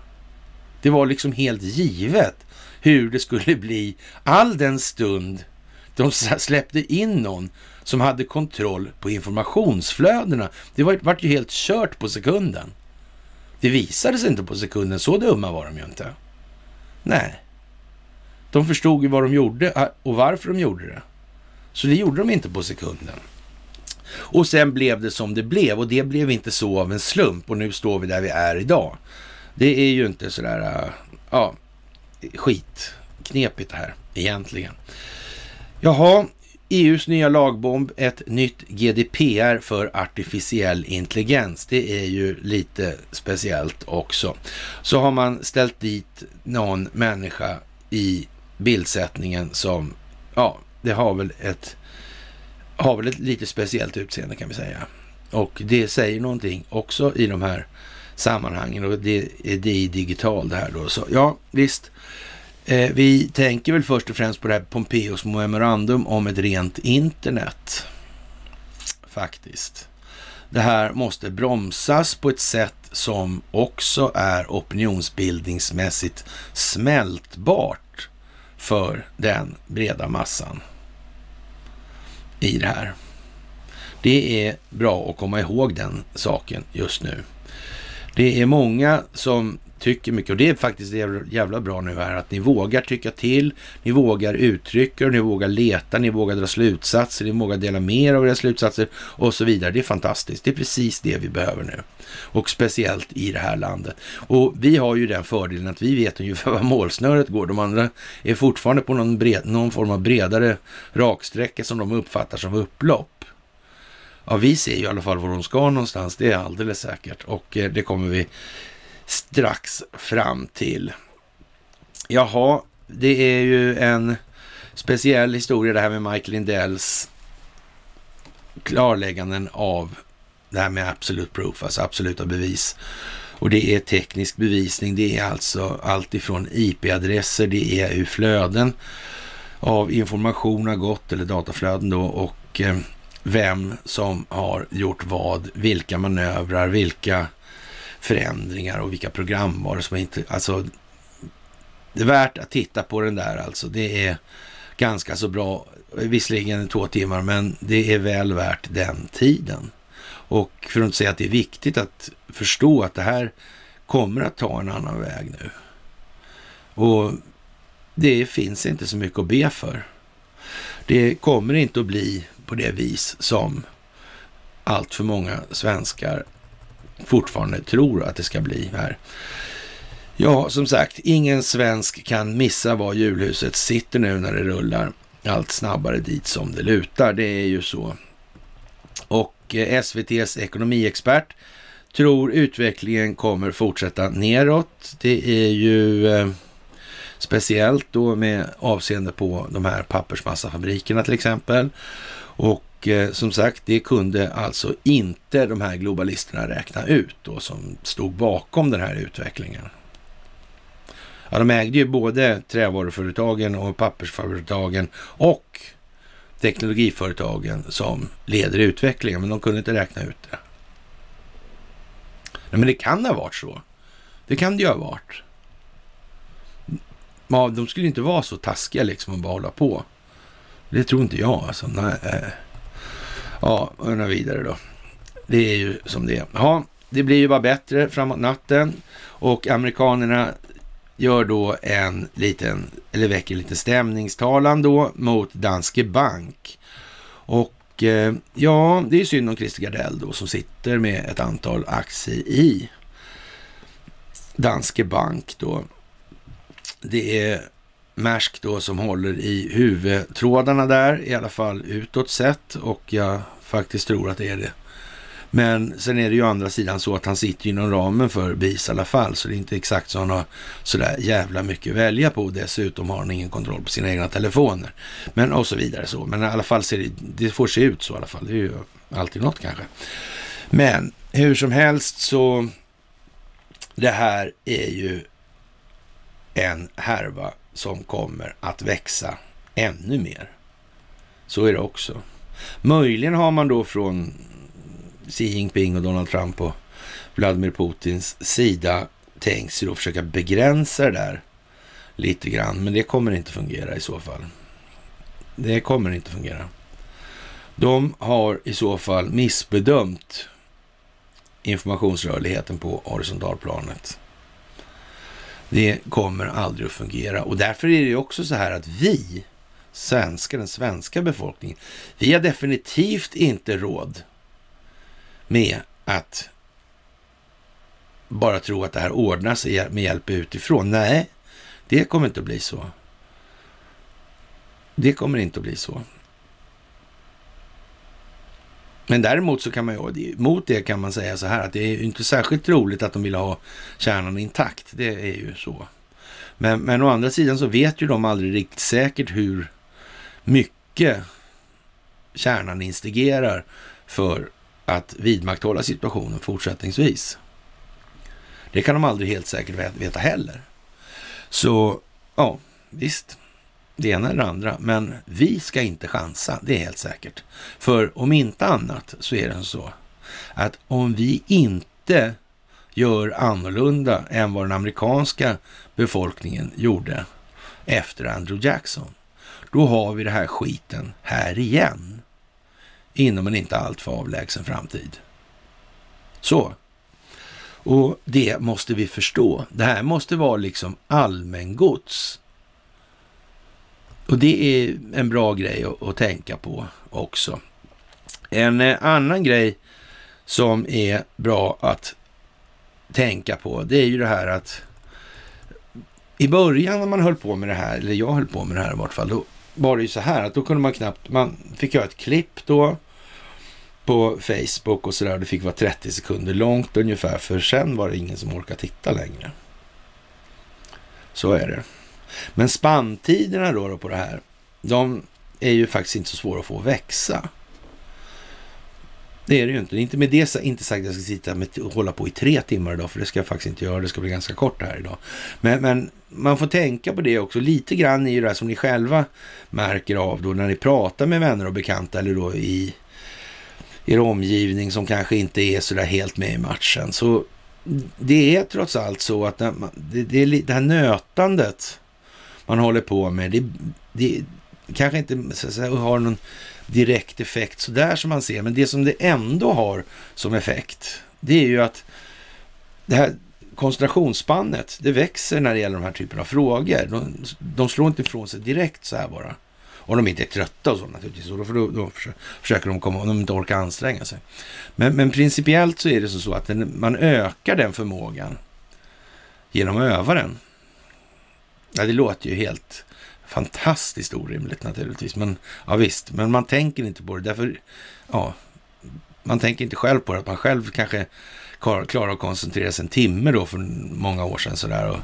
[SPEAKER 1] Det var liksom helt givet hur det skulle bli all den stund de släppte in någon som hade kontroll på informationsflödena. Det var, var ju helt kört på sekunden. Det visade sig inte på sekunden, så dumma var de ju inte. Nej. De förstod ju vad de gjorde eh, och varför de gjorde det. Så det gjorde de inte på sekunden. Och sen blev det som det blev och det blev inte så av en slump och nu står vi där vi är idag. Det är ju inte sådär, eh, ja, skitknepigt det här egentligen. Jaha, EUs nya lagbomb, ett nytt GDPR för artificiell intelligens. Det är ju lite speciellt också. Så har man ställt dit någon människa i bildsättningen som, ja, det har väl ett, har väl ett lite speciellt utseende kan vi säga. Och det säger någonting också i de här sammanhangen och det är det digital det här då. Så ja, visst. Eh, vi tänker väl först och främst på det här Pompeos memorandum om ett rent internet. Faktiskt. Det här måste bromsas på ett sätt som också är opinionsbildningsmässigt smältbart för den breda massan i det här. Det är bra att komma ihåg den saken just nu. Det är många som tycker mycket och det är faktiskt jävla bra nu här att ni vågar tycka till, ni vågar uttrycka ni vågar leta, ni vågar dra slutsatser, ni vågar dela mer av era slutsatser och så vidare. Det är fantastiskt. Det är precis det vi behöver nu och speciellt i det här landet. Och vi har ju den fördelen att vi vet ungefär var målsnöret går. De andra är fortfarande på någon, bred, någon form av bredare raksträcka som de uppfattar som upplopp. Ja, vi ser ju i alla fall var de ska någonstans, det är alldeles säkert. Och eh, det kommer vi strax fram till. Jaha, det är ju en speciell historia det här med Michael Lindells klarlägganden av det här med absolut proof, alltså absoluta bevis. Och det är teknisk bevisning, det är alltså allt ifrån IP-adresser, det är hur flöden av information har gått, eller dataflöden då, och eh, vem som har gjort vad, vilka manövrar, vilka förändringar och vilka programvaror som inte... Alltså, det är värt att titta på den där alltså. Det är ganska så bra, visserligen två timmar, men det är väl värt den tiden. Och för att inte säga att det är viktigt att förstå att det här kommer att ta en annan väg nu. Och det finns inte så mycket att be för. Det kommer inte att bli på det vis som allt för många svenskar fortfarande tror att det ska bli här. Ja, som sagt, ingen svensk kan missa var julhuset sitter nu när det rullar allt snabbare dit som det lutar. Det är ju så. Och eh, SVTs ekonomiexpert tror utvecklingen kommer fortsätta neråt. Det är ju eh, speciellt då med avseende på de här pappersmassafabrikerna till exempel. Och eh, som sagt, det kunde alltså inte de här globalisterna räkna ut då som stod bakom den här utvecklingen. Ja, de ägde ju både trävaruföretagen och pappersföretagen och teknologiföretagen som leder utvecklingen, men de kunde inte räkna ut det. Nej, men det kan ha varit så. Det kan det ju ha varit. Ja, de skulle inte vara så taskiga liksom och bara hålla på. Det tror inte jag alltså. Nej. Eh. Ja, och vidare då. Det är ju som det är. Ja, det blir ju bara bättre framåt natten och amerikanerna gör då en liten, eller väcker lite stämningstalan då mot Danske Bank. Och eh, ja, det är synd om Christer Gardell då som sitter med ett antal aktier i Danske Bank då. Det är Maersk då som håller i huvudtrådarna där, i alla fall utåt sett och jag faktiskt tror att det är det. Men sen är det ju å andra sidan så att han sitter inom ramen för BIS i alla fall, så det är inte exakt så han har sådär jävla mycket att välja på. Dessutom har han ingen kontroll på sina egna telefoner. Men och så vidare så. Men i alla fall ser det, det får se ut så i alla fall. Det är ju alltid något kanske. Men hur som helst så, det här är ju en härva som kommer att växa ännu mer. Så är det också. Möjligen har man då från Xi Jinping och Donald Trump och Vladimir Putins sida tänkt sig att försöka begränsa det där lite grann. Men det kommer inte fungera i så fall. Det kommer inte fungera. De har i så fall missbedömt informationsrörligheten på horisontalplanet. Det kommer aldrig att fungera och därför är det också så här att vi svenskar, den svenska befolkningen, vi har definitivt inte råd med att bara tro att det här ordnar sig med hjälp utifrån. Nej, det kommer inte att bli så. Det kommer inte att bli så. Men däremot så kan man ju, mot det kan man säga så här att det är inte särskilt roligt att de vill ha kärnan intakt. Det är ju så. Men, men å andra sidan så vet ju de aldrig riktigt säkert hur mycket kärnan instigerar för att vidmakthålla situationen fortsättningsvis. Det kan de aldrig helt säkert veta heller. Så ja, visst, det ena eller det andra. Men vi ska inte chansa, det är helt säkert. För om inte annat så är det så att om vi inte gör annorlunda än vad den amerikanska befolkningen gjorde efter Andrew Jackson, då har vi det här skiten här igen inom en inte alltför avlägsen framtid. Så. Och det måste vi förstå. Det här måste vara liksom allmängods. Och det är en bra grej att, att tänka på också. En eh, annan grej som är bra att tänka på, det är ju det här att i början när man höll på med det här, eller jag höll på med det här i vart fall, då var det ju så här att då kunde man knappt, man fick göra ett klipp då på Facebook och sådär. Det fick vara 30 sekunder långt ungefär, för sen var det ingen som orkade titta längre. Så är det. Men spanntiderna då, då på det här, de är ju faktiskt inte så svåra att få växa. Det är det ju inte. Inte med det inte sagt att jag ska sitta med, och hålla på i tre timmar idag, för det ska jag faktiskt inte göra. Det ska bli ganska kort här idag. Men, men man får tänka på det också. Lite grann i det här som ni själva märker av då när ni pratar med vänner och bekanta eller då i er omgivning som kanske inte är så där helt med i matchen. Så det är trots allt så att det, det, det här nötandet man håller på med, det, det kanske inte så säga, har någon direkt effekt sådär som man ser, men det som det ändå har som effekt, det är ju att det här koncentrationsspannet, det växer när det gäller de här typerna av frågor. De, de slår inte ifrån sig direkt så här bara. Om de inte är trötta och så naturligtvis. Och då, då, då försöker de komma, om de inte orkar anstränga sig. Men, men principiellt så är det så att man ökar den förmågan genom att öva den. Ja, det låter ju helt fantastiskt orimligt naturligtvis. Men ja, visst, men man tänker inte på det. Därför, ja, man tänker inte själv på det. Att man själv kanske klarar att koncentrera sig en timme då för många år sedan sådär. Och,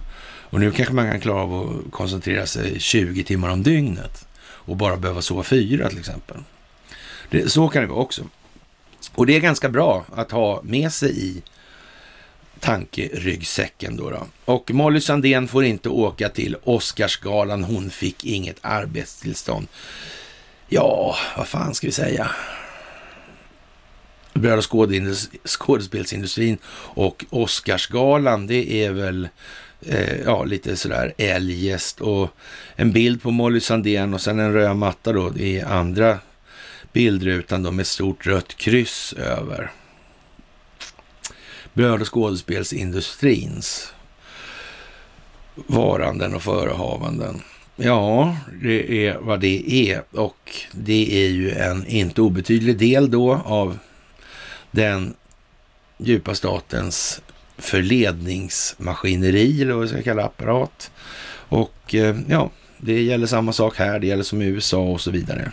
[SPEAKER 1] och nu kanske man kan klara av att koncentrera sig 20 timmar om dygnet och bara behöva sova fyra till exempel. Det, så kan det vara också. Och det är ganska bra att ha med sig i tankeryggsäcken då, då. Och Molly Sandén får inte åka till Oscarsgalan. Hon fick inget arbetstillstånd. Ja, vad fan ska vi säga? Bröd och skådespelsindustrin och Oscarsgalan, det är väl eh, ja, lite sådär eljest och en bild på Molly Sandén och sen en röd matta då i andra bildrutan då med stort rött kryss över. Bröd och skådespelsindustrins varanden och förehavanden. Ja, det är vad det är och det är ju en inte obetydlig del då av den djupa statens förledningsmaskineri eller vad vi ska kalla apparat. Och eh, ja, det gäller samma sak här, det gäller som i USA och så vidare.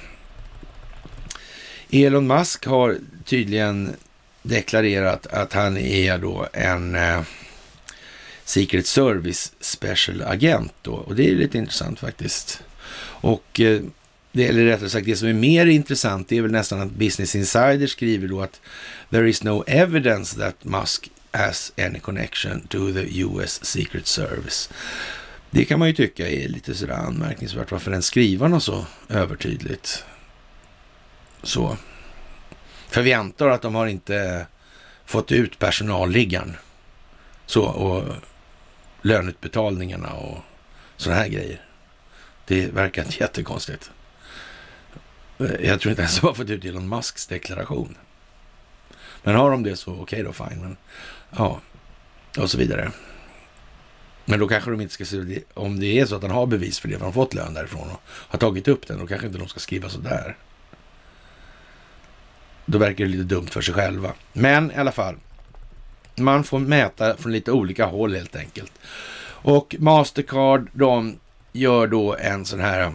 [SPEAKER 1] Elon Musk har tydligen deklarerat att han är då en eh, Secret Service Special Agent då. Och det är lite intressant faktiskt. Och eh, det, eller rättare sagt, det som är mer intressant det är väl nästan att Business Insider skriver då att there is no evidence that Musk has any connection to the US Secret Service. Det kan man ju tycka är lite sådär anmärkningsvärt. Varför den skrivarna så övertydligt? Så. För vi antar att de har inte fått ut personalliggaren. Så, och löneutbetalningarna och sådana här grejer. Det verkar inte jättekonstigt. Jag tror inte ens de har fått ut Elon Musks deklaration. Men har de det så okej okay då, fine. Men, ja, och så vidare. Men då kanske de inte ska se, om det är så att han har bevis för det, för han har fått lön därifrån och har tagit upp den, då kanske inte de ska skriva så där. Då verkar det lite dumt för sig själva. Men i alla fall, man får mäta från lite olika håll helt enkelt. Och Mastercard, de gör då en sån här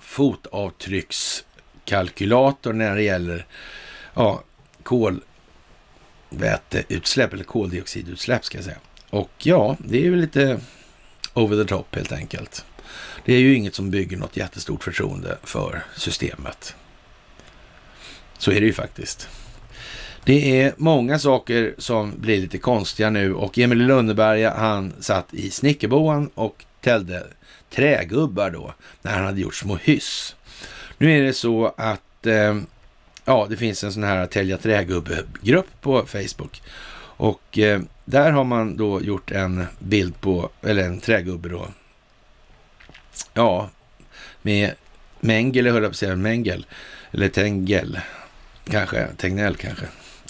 [SPEAKER 1] fotavtryckskalkylator när det gäller ja, kolväteutsläpp eller koldioxidutsläpp ska jag säga. Och ja, det är väl lite over the top helt enkelt. Det är ju inget som bygger något jättestort förtroende för systemet. Så är det ju faktiskt. Det är många saker som blir lite konstiga nu och Emil Lönneberga han satt i snickerboan och tällde trägubbar då när han hade gjort små hyss. Nu är det så att eh, ja, det finns en sån här Tälja trägubbe-grupp på Facebook och eh, där har man då gjort en bild på, eller en trägubbe då. Ja, med Mengele höll jag på att säga, Mengel, eller Tengel, kanske, Tegnell kanske.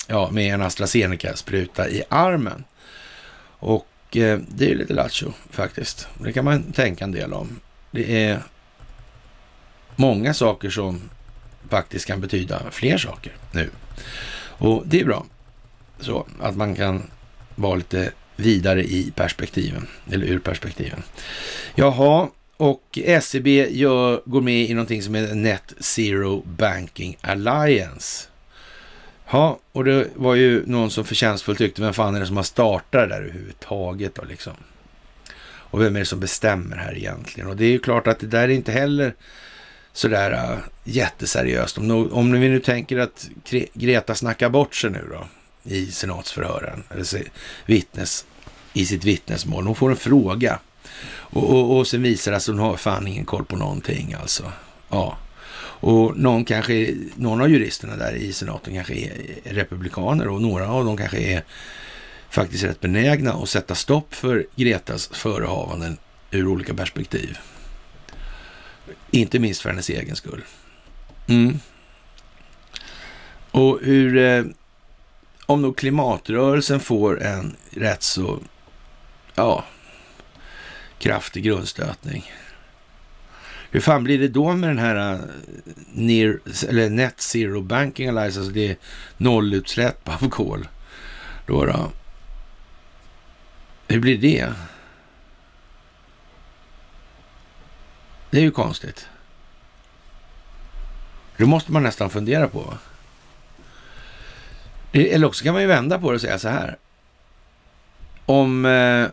[SPEAKER 1] Ja, med en AstraZeneca-spruta i armen. Och eh, det är lite lattjo faktiskt. Det kan man tänka en del om. Det är många saker som faktiskt kan betyda fler saker nu. Och det är bra. Så att man kan vara lite vidare i perspektiven, eller ur perspektiven. Jaha, och SEB gör, går med i någonting som heter Net Zero Banking Alliance. Ja, och det var ju någon som förtjänstfullt tyckte, vem fan är det som har startat det där överhuvudtaget då liksom? Och vem är det som bestämmer här egentligen? Och det är ju klart att det där är inte heller sådär uh, jätteseriöst. Om, no om vi nu tänker att Greta snackar bort sig nu då i senatsförhören, eller vittnes, i sitt vittnesmål. Hon får en fråga och, och, och sen visar det att hon har fan ingen koll på någonting alltså. Ja. Och någon, kanske, någon av juristerna där i senaten kanske är republikaner och några av dem kanske är faktiskt rätt benägna att sätta stopp för Gretas förehavanden ur olika perspektiv. Inte minst för hennes egen skull. Mm. Och hur, eh, om då klimatrörelsen får en rätt så, ja, kraftig grundstötning. Hur fan blir det då med den här eh, near, eller net zero banking alliance, alltså det är nollutsläpp av kol? Då, då. Hur blir det? Det är ju konstigt. Det måste man nästan fundera på. Eh, eller också kan man ju vända på det och säga så här. Om eh,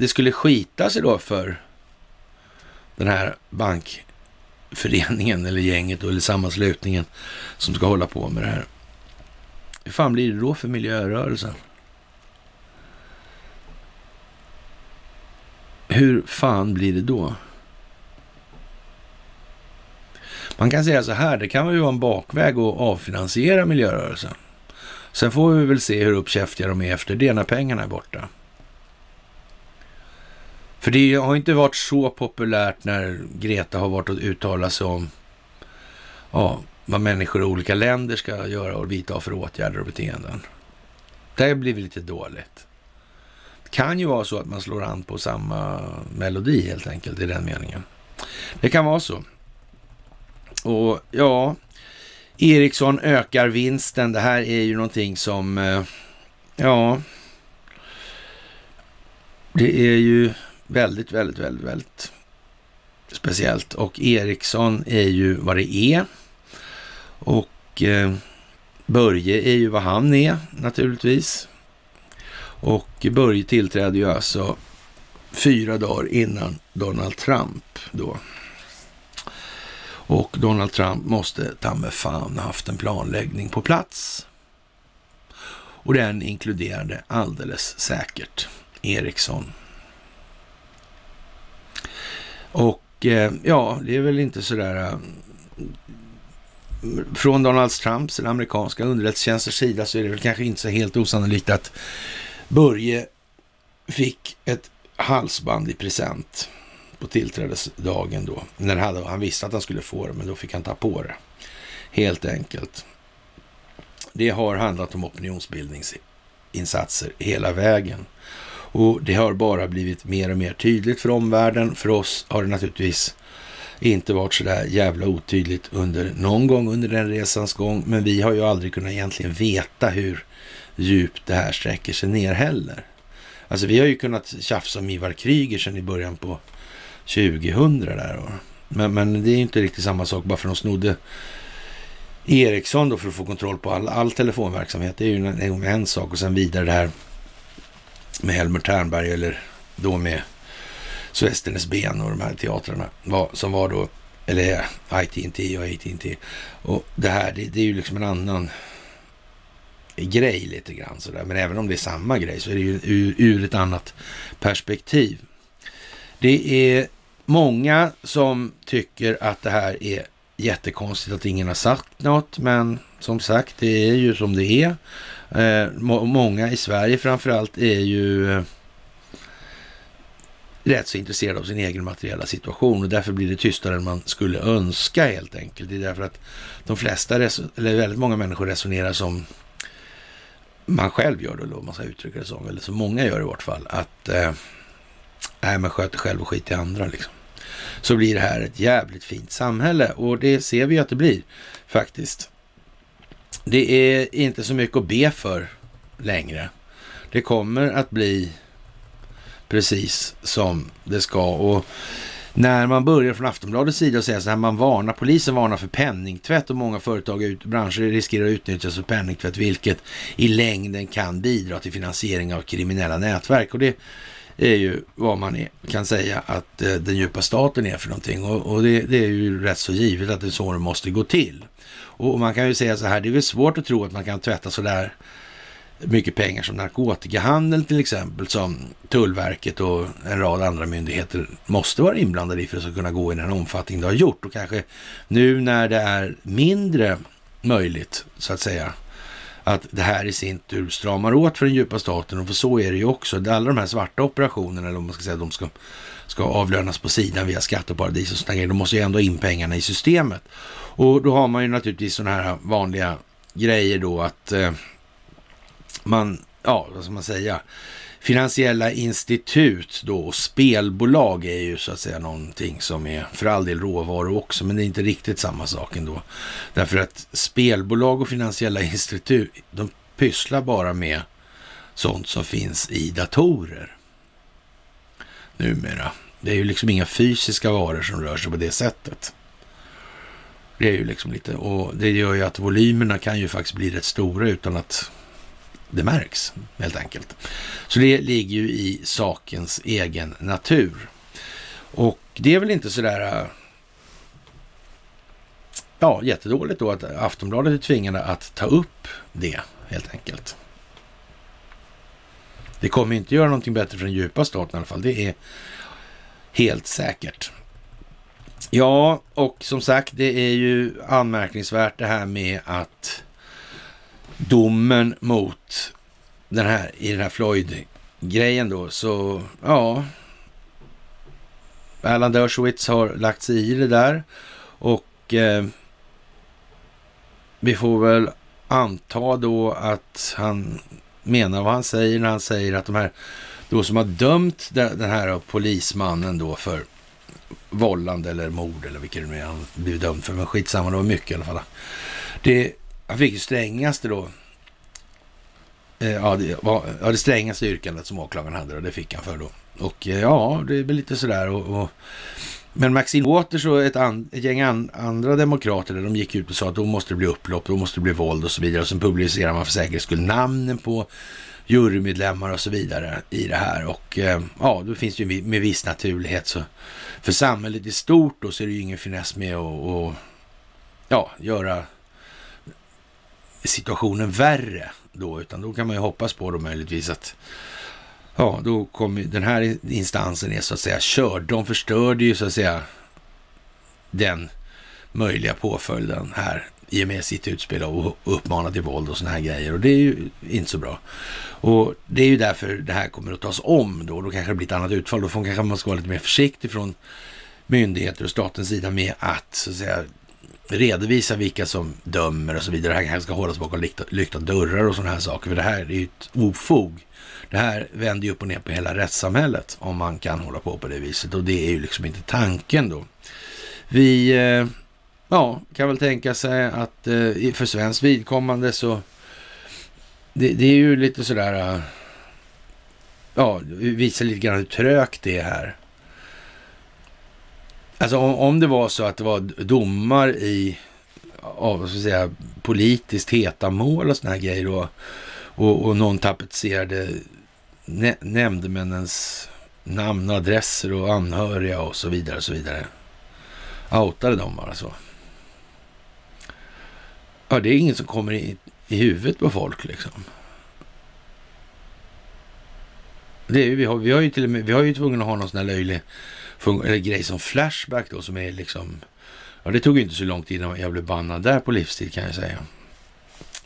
[SPEAKER 1] det skulle skita sig då för den här bankföreningen eller gänget eller sammanslutningen som ska hålla på med det här. Hur fan blir det då för miljörörelsen? Hur fan blir det då? Man kan säga så här, det kan ju vara en bakväg att avfinansiera miljörörelsen. Sen får vi väl se hur uppkäftiga de är efter det när pengarna är borta. För det har inte varit så populärt när Greta har varit och uttalat sig om ja, vad människor i olika länder ska göra och vidta för åtgärder och beteenden. Det har blivit lite dåligt. Det kan ju vara så att man slår an på samma melodi helt enkelt i den meningen. Det kan vara så. Och ja, Ericsson ökar vinsten. Det här är ju någonting som, eh, ja, det är ju väldigt, väldigt, väldigt, väldigt speciellt. Och Ericsson är ju vad det är. Och eh, Börje är ju vad han är naturligtvis. Och Börje tillträdde ju alltså fyra dagar innan Donald Trump då. Och Donald Trump måste ta med fan haft en planläggning på plats. Och den inkluderade alldeles säkert Ericsson. Och eh, ja, det är väl inte sådär... Eh, från Donald Trumps, den amerikanska underrättelsetjänsters sida, så är det väl kanske inte så helt osannolikt att Börje fick ett halsband i present på tillträdesdagen då. När hade, han visste att han skulle få det, men då fick han ta på det. Helt enkelt. Det har handlat om opinionsbildningsinsatser hela vägen. Och det har bara blivit mer och mer tydligt för omvärlden. För oss har det naturligtvis inte varit så där jävla otydligt under någon gång under den resans gång. Men vi har ju aldrig kunnat egentligen veta hur djupt det här sträcker sig ner heller. Alltså vi har ju kunnat tjafsa om Ivar Kryger sedan i början på 2000 där. Men, men det är ju inte riktigt samma sak bara för att de snodde Ericsson då för att få kontroll på all, all telefonverksamhet. Det är ju en, en sak och sen vidare det här med Helmer Ternberg eller då med Svesternes ben och de här teatrarna var, som var då, eller IT&T och AT&T. Och det här, det, det, är ju liksom en annan grej lite grann sådär. Men även om det är samma grej så är det ju ur, ur ett annat perspektiv. Det är många som tycker att det här är jättekonstigt att ingen har sagt något, men som sagt, det är ju som det är. Eh, må många i Sverige framförallt är ju eh, rätt så intresserade av sin egen materiella situation och därför blir det tystare än man skulle önska helt enkelt. Det är därför att de flesta, eller väldigt många människor resonerar som man själv gör då, om man ska uttrycka det som, eller som många gör i vart fall, att eh, nej, man sköter själv och skit i andra liksom. Så blir det här ett jävligt fint samhälle och det ser vi att det blir faktiskt. Det är inte så mycket att be för längre. Det kommer att bli precis som det ska. Och när man börjar från Aftonbladets sida och säger så här, man varnar, polisen varnar för penningtvätt och många företag och branscher riskerar att utnyttjas för penningtvätt, vilket i längden kan bidra till finansiering av kriminella nätverk. Och det är ju vad man är, kan säga att eh, den djupa staten är för någonting. Och, och det, det, är ju rätt så givet att det är så det måste gå till. Och, och man kan ju säga så här, det är väl svårt att tro att man kan tvätta sådär mycket pengar som narkotikahandeln till exempel, som Tullverket och en rad andra myndigheter måste vara inblandade i för att det ska kunna gå i den omfattning det har gjort. Och kanske nu när det är mindre möjligt, så att säga, att det här i sin tur stramar åt för den djupa staten. Och för så är det ju också. Alla de här svarta operationerna, eller om man ska säga, de ska, ska avlönas på sidan via skatteparadis och sådana grejer. De måste ju ändå in pengarna i systemet. Och då har man ju naturligtvis sådana här vanliga grejer då att eh, man, ja, vad ska man säga, finansiella institut då och spelbolag är ju så att säga någonting som är för all del råvaror också, men det är inte riktigt samma sak ändå. Därför att spelbolag och finansiella institut, de pysslar bara med sånt som finns i datorer numera. Det är ju liksom inga fysiska varor som rör sig på det sättet. Det är ju liksom lite, och det gör ju att volymerna kan ju faktiskt bli rätt stora utan att det märks helt enkelt. Så det ligger ju i sakens egen natur. Och det är väl inte sådär äh, ja, jättedåligt då att Aftonbladet är tvingade att ta upp det helt enkelt. Det kommer inte göra någonting bättre för den djupa staten i alla fall. Det är helt säkert. Ja, och som sagt, det är ju anmärkningsvärt det här med att domen mot den här, i den här Floyd-grejen då, så ja. Alan Dershowitz har lagt sig i det där och eh, vi får väl anta då att han menar vad han säger när han säger att de här då som har dömt den här polismannen då för vållande eller mord eller vilket det nu är han blivit dömd för. Men skitsamma, det var mycket i alla fall. Det, han fick ju strängaste då. Eh, ja, det var ja, det strängaste yrkandet som åklagaren hade och det fick han för då. Och eh, ja, det är väl lite sådär och, och men Maxine Waters och ett, an, ett gäng an, andra demokrater, de gick ut och sa att då måste det bli upplopp, då måste det bli våld och så vidare. Och sen publicerar man för säkerhets skull namnen på jurymedlemmar och så vidare i det här. Och eh, ja, då finns det ju med viss naturlighet så för samhället i stort då så är det ju ingen finess med att ja, göra situationen värre då, utan då kan man ju hoppas på då möjligtvis att ja, då kommer den här instansen är så att säga körd. De förstörde ju så att säga den möjliga påföljden här i och med sitt utspel och uppmana till våld och sådana här grejer. Och det är ju inte så bra. Och det är ju därför det här kommer att tas om då. Då kanske det blir ett annat utfall. Då får kanske man ska vara lite mer försiktig från myndigheter och statens sida med att så att säga redovisa vilka som dömer och så vidare. Det här kanske ska hållas bakom lyckta dörrar och sådana här saker. För det här är ju ett ofog. Det här vänder ju upp och ner på hela rättssamhället om man kan hålla på på det viset. Och det är ju liksom inte tanken då. Vi eh, ja, kan väl tänka sig att eh, för svensk vidkommande så det, det, är ju lite sådär, eh, ja, visar lite grann hur trögt det är här. Alltså om, om det var så att det var domar i, av, så att säga, politiskt heta mål och sådana här grejer och, och, och någon tapetserade nä, nämndemännens namn och adresser och anhöriga och så vidare och så vidare. Outade dem bara så. Ja, det är ingen som kommer i, i huvudet på folk liksom. Det är, vi, har, vi har ju till och med, vi har ju tvungen att ha någon sån här löjlig eller grej som Flashback då som är liksom, ja det tog ju inte så lång tid innan jag blev bannad där på livstid kan jag säga.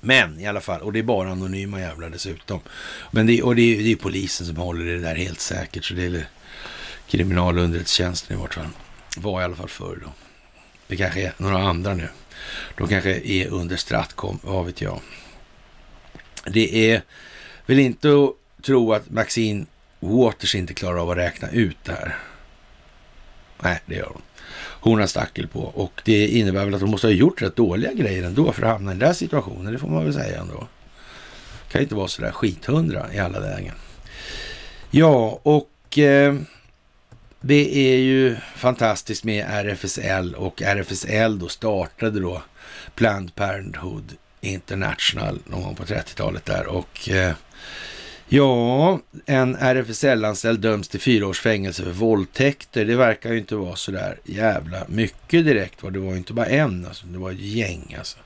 [SPEAKER 1] Men i alla fall, och det är bara anonyma jävlar dessutom. Men det, och det är, det är polisen som håller det där helt säkert, så det är kriminalunderrättelsetjänsten i vart fall. Var i alla fall förr då. Det kanske är några andra nu. De kanske är under Stratcom, vad vet jag. Det är väl inte att tro att Maxine Waters inte klarar av att räkna ut det här. Nej, det gör hon. Hon har stackel på och det innebär väl att hon måste ha gjort rätt dåliga grejer ändå för att hamna i den där situationen. Det får man väl säga ändå. Det kan inte vara sådär skithundra i alla lägen. Ja, och eh, det är ju fantastiskt med RFSL och RFSL då startade då Planned Parenthood International någon gång på 30-talet där och eh, Ja, en RFSL-anställd döms till fyra års fängelse för våldtäkter. Det verkar ju inte vara så där jävla mycket direkt. Det var ju inte bara en, alltså. det var ett gäng alltså.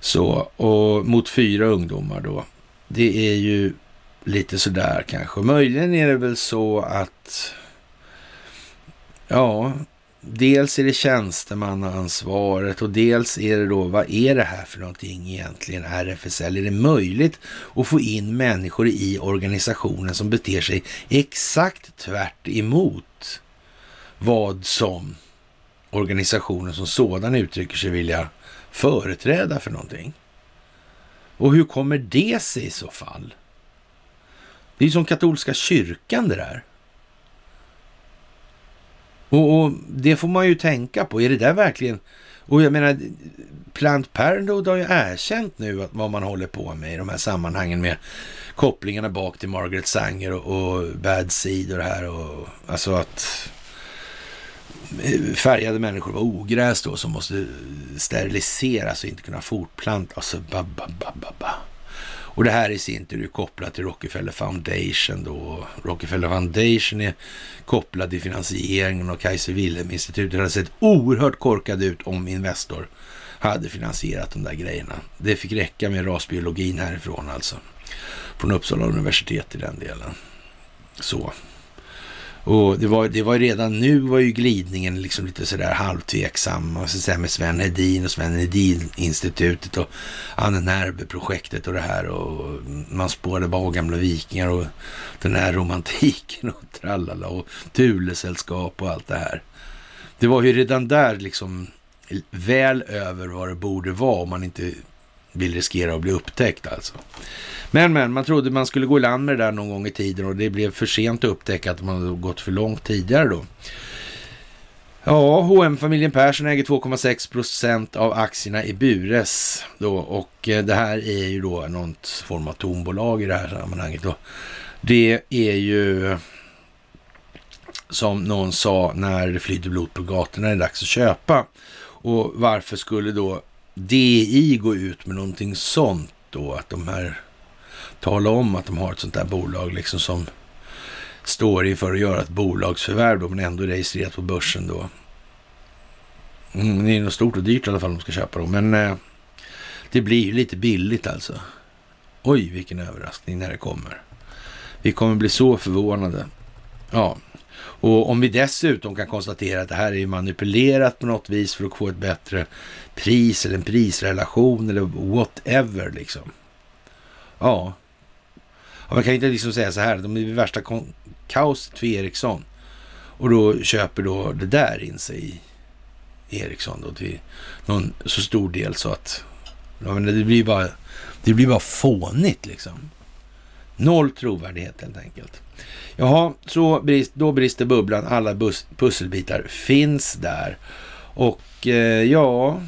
[SPEAKER 1] Så, och mot fyra ungdomar då. Det är ju lite sådär kanske. Möjligen är det väl så att, ja, dels är det tjänstemannaansvaret och dels är det då, vad är det här för någonting egentligen, RFSL? Är det möjligt att få in människor i organisationen som beter sig exakt tvärt emot vad som organisationen som sådan uttrycker sig vilja företräda för någonting? Och hur kommer det sig i så fall? Det är ju som katolska kyrkan det där. Och, och, det får man ju tänka på. Är det där verkligen... Och jag menar, Plant Parenthood har ju erkänt nu att vad man håller på med i de här sammanhangen med kopplingarna bak till Margaret Sanger och, och Bad Seed och det här. Och, alltså att eh, färgade människor var ogräs då som måste steriliseras och inte kunna fortplanta. Alltså, ba, ba, ba, ba, ba. Och det här i sin tur är kopplat till Rockefeller Foundation då. Rockefeller Foundation är kopplad till finansieringen och Kaiser Wilhelm-institutet hade sett oerhört korkad ut om Investor hade finansierat de där grejerna. Det fick räcka med rasbiologin härifrån alltså. Från Uppsala universitet i den delen. Så. Och det var, det var redan nu var ju glidningen liksom lite sådär halvtveksam. Och så med Sven Hedin och Sven Hedin-institutet och Anne Nerbe-projektet och det här. Och man spårade bara gamla vikingar och den här romantiken och trallala och Thulesällskap och allt det här. Det var ju redan där liksom väl över vad det borde vara om man inte vill riskera att bli upptäckt alltså. Men, men, man trodde man skulle gå i land med det där någon gång i tiden och det blev för sent att upptäcka att man hade gått för långt tidigare då. Ja, hm familjen Persson äger 2,6 procent av aktierna i Bures då och eh, det här är ju då någon form av tombolag i det här sammanhanget då. Det är ju som någon sa när det flyter blod på gatorna är det dags att köpa. Och varför skulle då DI gå ut med någonting sånt då? Att de här tala om att de har ett sånt där bolag liksom som står inför att göra ett bolagsförvärv då, men ändå registrerat på börsen då. Mm, det är nog stort och dyrt i alla fall om de ska köpa dem, men eh, det blir ju lite billigt alltså. Oj, vilken överraskning när det kommer. Vi kommer bli så förvånade. Ja, och om vi dessutom kan konstatera att det här är manipulerat på något vis för att få ett bättre pris eller en prisrelation eller whatever liksom. Ja, man kan inte liksom säga så här, de är det värsta kaoset för Ericsson. Och då köper då det där in sig i Ericsson då till någon så stor del så att det blir bara det blir bara fånigt liksom. Noll trovärdighet helt enkelt. Jaha, så brist, då brister bubblan. Alla bus, pusselbitar finns där. Och eh, ja,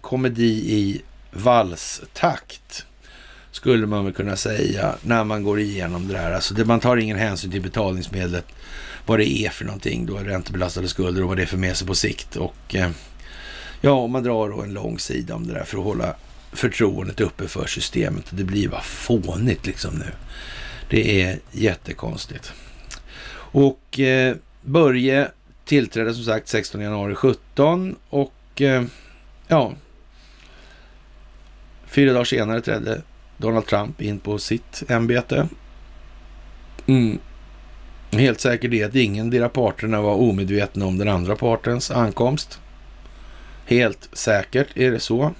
[SPEAKER 1] komedi i valstakt skulle man väl kunna säga, när man går igenom det där. Alltså det, man tar ingen hänsyn till betalningsmedlet, vad det är för någonting, då räntebelastade skulder och vad det för med sig på sikt. Och eh, ja, om man drar då en lång sida om det där för att hålla förtroendet uppe för systemet. Det blir bara fånigt liksom nu. Det är jättekonstigt. Och eh, Börje tillträdde som sagt 16 januari 17 och eh, ja, fyra dagar senare trädde Donald Trump in på sitt ämbete. Mm. Helt säkert är att ingen av parterna var omedveten om den andra partens ankomst. Helt säkert är det så.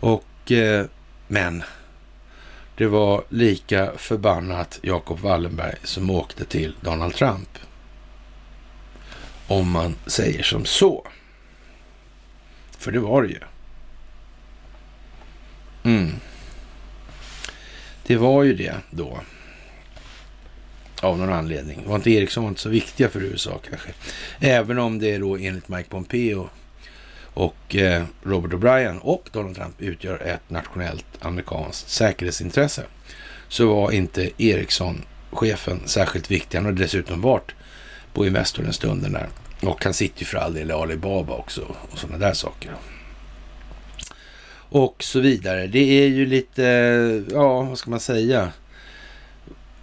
[SPEAKER 1] Och, eh, men det var lika förbannat Jacob Wallenberg som åkte till Donald Trump. Om man säger som så. För det var det ju. Mm. Det var ju det då. Av någon anledning. Var inte Ericsson var inte så viktiga för USA kanske. Även om det då enligt Mike Pompeo och eh, Robert O'Brien och Donald Trump utgör ett nationellt amerikanskt säkerhetsintresse. Så var inte Ericsson-chefen särskilt viktig. Han har dessutom varit på Investor en stund där. Och han sitter ju för all del i Alibaba också och sådana där saker. och så vidare. Det är ju lite, ja, vad ska man säga?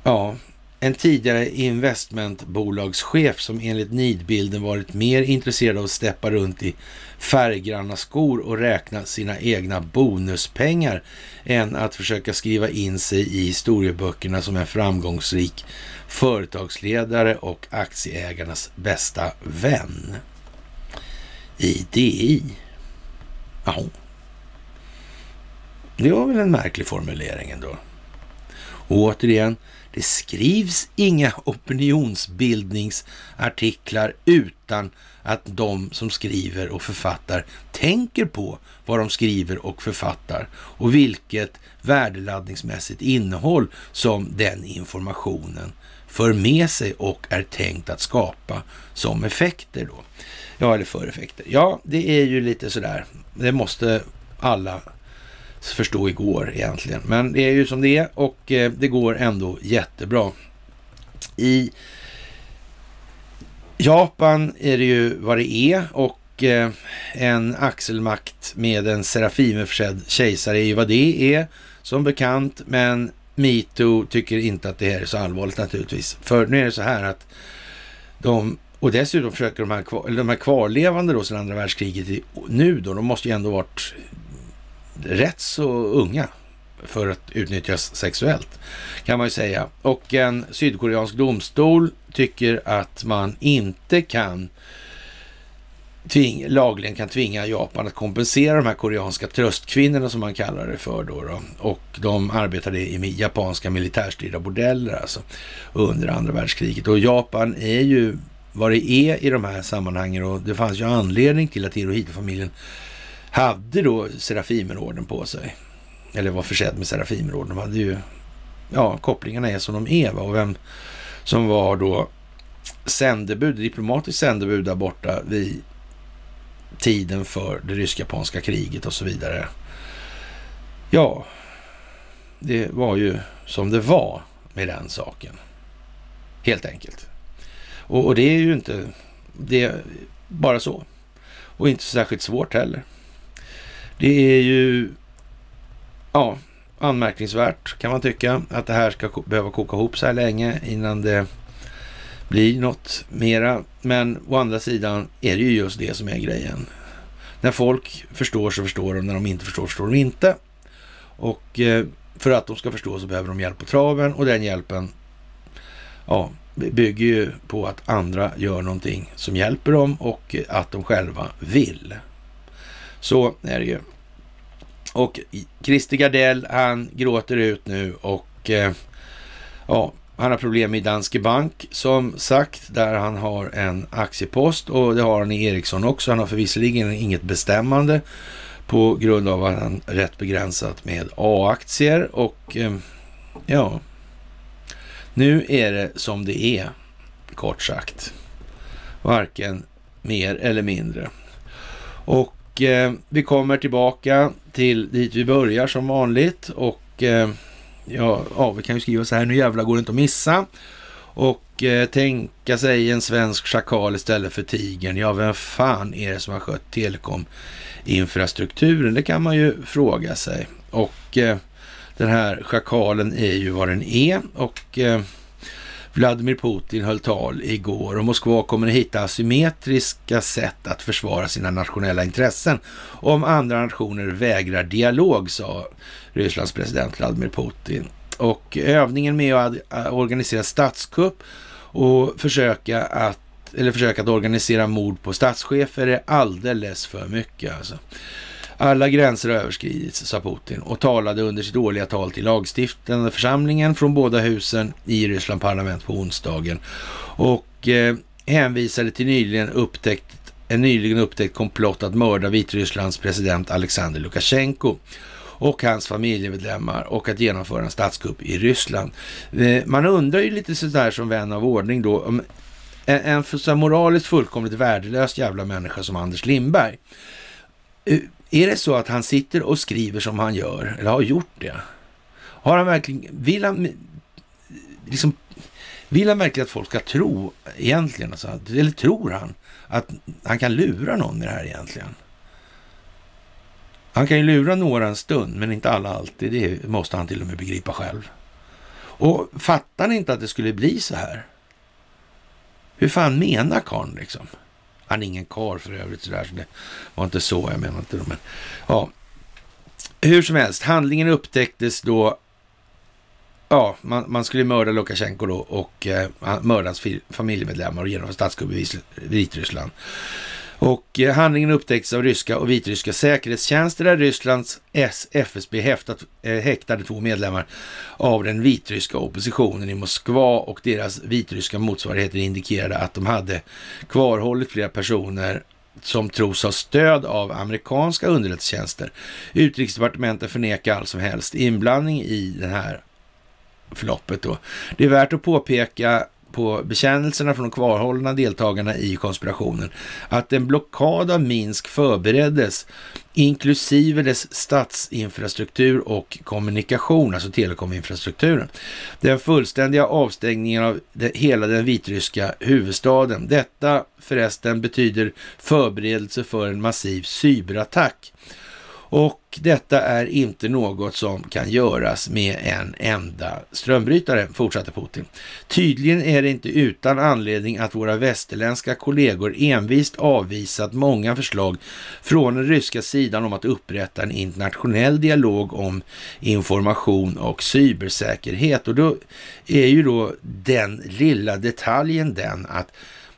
[SPEAKER 1] Ja, en tidigare investmentbolagschef som enligt nidbilden varit mer intresserad av att steppa runt i färggranna skor och räkna sina egna bonuspengar än att försöka skriva in sig i historieböckerna som en framgångsrik företagsledare och aktieägarnas bästa vän. I DI. Jaha. Det var väl en märklig formulering ändå. Och återigen, det skrivs inga opinionsbildningsartiklar utan att de som skriver och författar tänker på vad de skriver och författar och vilket värdeladdningsmässigt innehåll som den informationen för med sig och är tänkt att skapa som effekter då. Ja, eller för effekter. Ja, det är ju lite sådär. Det måste alla förstå igår egentligen. Men det är ju som det är och eh, det går ändå jättebra. I Japan är det ju vad det är och eh, en axelmakt med en Serafimerförsedd kejsare är ju vad det är som bekant. Men Metoo tycker inte att det här är så allvarligt naturligtvis. För nu är det så här att de och dessutom försöker de här, kvar, de här kvarlevande då sedan andra världskriget nu då, de måste ju ändå varit rätt så unga för att utnyttjas sexuellt, kan man ju säga. Och en sydkoreansk domstol tycker att man inte kan tving, lagligen kan tvinga Japan att kompensera de här koreanska tröstkvinnorna som man kallar det för då. då. Och de arbetade i japanska militärstyrda bordeller alltså under andra världskriget. Och Japan är ju vad det är i de här sammanhangen och det fanns ju anledning till att Hirohito-familjen hade då Serafimerorden på sig. Eller var försedd med Serafimerorden. De hade ju, ja, kopplingarna är som de är. Va? Och vem som var då sändebud, diplomatiskt sändebud där borta vid tiden för det rysk-japanska kriget och så vidare. Ja, det var ju som det var med den saken. Helt enkelt. Och, och det är ju inte, det är bara så. Och inte särskilt svårt heller. Det är ju ja, anmärkningsvärt kan man tycka att det här ska behöva koka ihop så här länge innan det blir något mera. Men å andra sidan är det ju just det som är grejen. När folk förstår så förstår de, när de inte förstår förstår de inte. Och eh, för att de ska förstå så behöver de hjälp på traven och den hjälpen ja, bygger ju på att andra gör någonting som hjälper dem och att de själva vill. Så är det ju. Och Christer Gardell, han gråter ut nu och eh, ja, han har problem i Danske Bank som sagt, där han har en aktiepost och det har han i Ericsson också. Han har förvisserligen inget bestämmande på grund av att han är rätt begränsat med A-aktier och eh, ja, nu är det som det är, kort sagt. Varken mer eller mindre. Och eh, vi kommer tillbaka till dit vi börjar som vanligt och eh, ja, ja, vi kan ju skriva så här, nu jävla går det inte att missa. Och eh, tänka sig en svensk schakal istället för tigern. Ja, vem fan är det som har skött telekominfrastrukturen? Det kan man ju fråga sig. Och eh, den här schakalen är ju vad den är och eh, Vladimir Putin höll tal igår och Moskva kommer att hitta asymmetriska sätt att försvara sina nationella intressen om andra nationer vägrar dialog, sa Rysslands president Vladimir Putin. Och övningen med att eh, organisera statskupp och försöka att eller försöka att organisera mord på statschefer är alldeles för mycket. Alltså. Alla gränser har överskridits, sa Putin och talade under sitt årliga tal till lagstiftande församlingen från båda husen i Ryssland parlament på onsdagen och eh, hänvisade till nyligen upptäckt, en nyligen upptäckt komplott att mörda Vitrysslands president Alexander Lukasjenko och hans familjemedlemmar och att genomföra en statskupp i Ryssland. Eh, man undrar ju lite sådär som vän av ordning då, om en, en så moraliskt fullkomligt värdelös jävla människa som Anders Lindberg eh, är det så att han sitter och skriver som han gör, eller har gjort det? Har han verkligen, vill han, liksom, vill han verkligen att folk ska tro egentligen? Alltså, eller tror han att han kan lura någon med det här egentligen? Han kan ju lura några en stund, men inte alla alltid. Det måste han till och med begripa själv. Och fattar ni inte att det skulle bli så här? Hur fan menar karln liksom? Han är ingen kar för övrigt sådär, så det var inte så jag menar inte. Men, ja. Hur som helst, handlingen upptäcktes då Ja, man, man, skulle mörda Lukasjenko då och eh, mörda hans familjemedlemmar och genomföra statskupp i Vitryssland. Och eh, handlingen upptäcktes av ryska och vitryska säkerhetstjänster där Rysslands FSB häftat, eh, häktade två medlemmar av den vitryska oppositionen i Moskva och deras vitryska motsvarigheter indikerade att de hade kvarhållit flera personer som tros ha stöd av amerikanska underrättelsetjänster. Utrikesdepartementet förnekar all som helst inblandning i det här förloppet. Då. Det är värt att påpeka på bekännelserna från de kvarhållna deltagarna i konspirationen att en blockad av Minsk förbereddes inklusive dess statsinfrastruktur och kommunikation, alltså telekominfrastrukturen. Den fullständiga avstängningen av hela den vitryska huvudstaden. Detta förresten betyder förberedelse för en massiv cyberattack och detta är inte något som kan göras med en enda strömbrytare, fortsatte Putin. Tydligen är det inte utan anledning att våra västerländska kollegor envist avvisat många förslag från den ryska sidan om att upprätta en internationell dialog om information och cybersäkerhet. Och då är ju då den lilla detaljen den att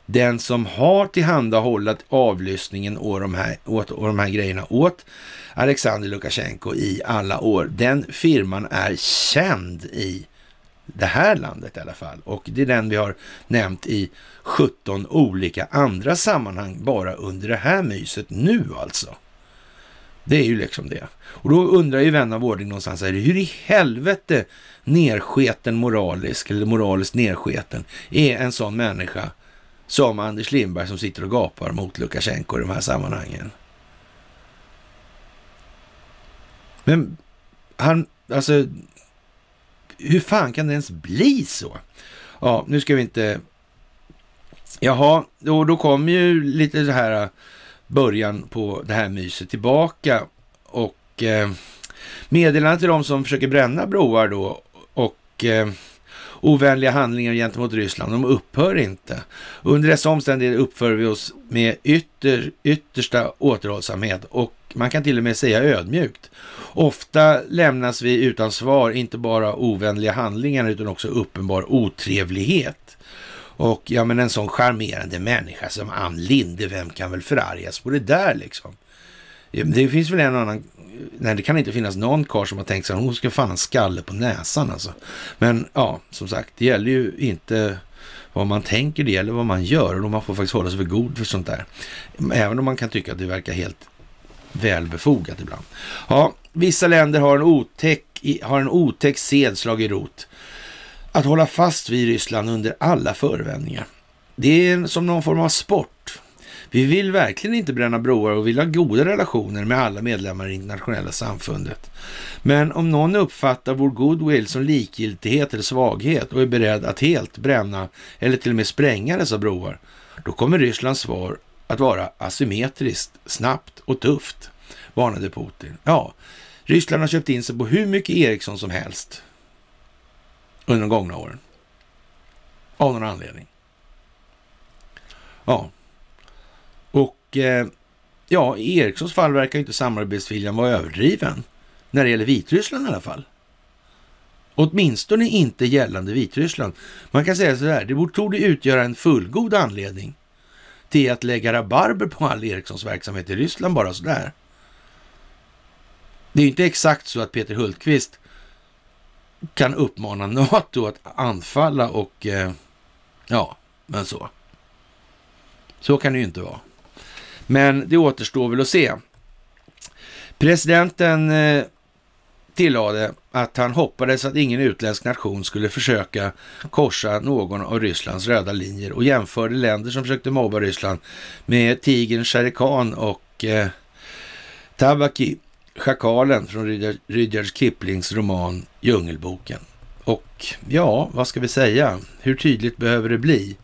[SPEAKER 1] den som har tillhandahållit avlyssningen och de här, åt, och de här grejerna åt Alexander Lukasjenko i alla år. Den firman är känd i det här landet i alla fall. Och det är den vi har nämnt i 17 olika andra sammanhang bara under det här myset nu alltså. Det är ju liksom det. Och då undrar ju vän av ordning någonstans, här, hur i helvete nersketen moralisk, eller moraliskt nersketen, är en sån människa som Anders Lindberg som sitter och gapar mot Lukasjenko i de här sammanhangen. Men han, alltså, hur fan kan det ens bli så? Ja, nu ska vi inte... Jaha, då, då kommer ju lite så här början på det här myset tillbaka och eh, meddelande till de som försöker bränna broar då och eh, ovänliga handlingar gentemot Ryssland, de upphör inte. Under dessa omständigheter uppför vi oss med ytter, yttersta återhållsamhet och man kan till och med säga ödmjukt. Ofta lämnas vi utan svar, inte bara ovänliga handlingar utan också uppenbar otrevlighet. Och ja, men en sån charmerande människa som Ann Linde, vem kan väl förargas på det där liksom? Det finns väl en annan, nej det kan inte finnas någon karl som har tänkt sig att hon ska fan ha en skalle på näsan alltså. Men ja, som sagt, det gäller ju inte vad man tänker, det gäller vad man gör och man får faktiskt hålla sig för god för sånt där. Även om man kan tycka att det verkar helt välbefogat ibland. Ja, vissa länder har en otäck, har en otäck sed slagit rot. Att hålla fast vid Ryssland under alla förevändningar. Det är som någon form av sport. Vi vill verkligen inte bränna broar och vill ha goda relationer med alla medlemmar i internationella samfundet. Men om någon uppfattar vår goodwill som likgiltighet eller svaghet och är beredd att helt bränna eller till och med spränga dessa broar, då kommer Rysslands svar att vara asymmetriskt, snabbt och tufft, varnade Putin. Ja, Ryssland har köpt in sig på hur mycket Ericsson som helst under de gångna åren. Av någon anledning. Ja, och eh, ja, i Ericssons fall verkar inte samarbetsviljan vara överdriven. När det gäller Vitryssland i alla fall. Åtminstone inte gällande Vitryssland. Man kan säga så här, det borde utgöra en fullgod anledning till att lägga rabarber på all Ericssons verksamhet i Ryssland bara sådär. Det är inte exakt så att Peter Hultqvist kan uppmana NATO att anfalla och eh, ja, men så. Så kan det ju inte vara. Men det återstår väl att se. Presidenten eh, tillade att han hoppades att ingen utländsk nation skulle försöka korsa någon av Rysslands röda linjer och jämförde länder som försökte mobba Ryssland med tigern Shere Khan och eh, Tabaki, schakalen från Rudyard Kiplings roman Djungelboken. Och ja, vad ska vi säga? Hur tydligt behöver det bli?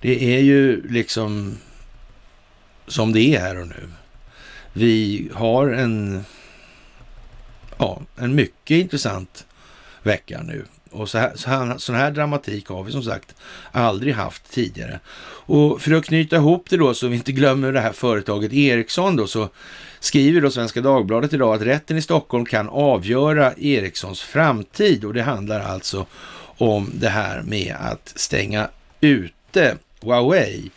[SPEAKER 1] Det är ju liksom som det är här och nu. Vi har en ja, en mycket intressant vecka nu. Och så här, så här, sån här dramatik har vi som sagt aldrig haft tidigare. Och för att knyta ihop det då så vi inte glömmer det här företaget Ericsson då så skriver då Svenska Dagbladet idag att rätten i Stockholm kan avgöra Ericssons framtid och det handlar alltså om det här med att stänga ute Huawei.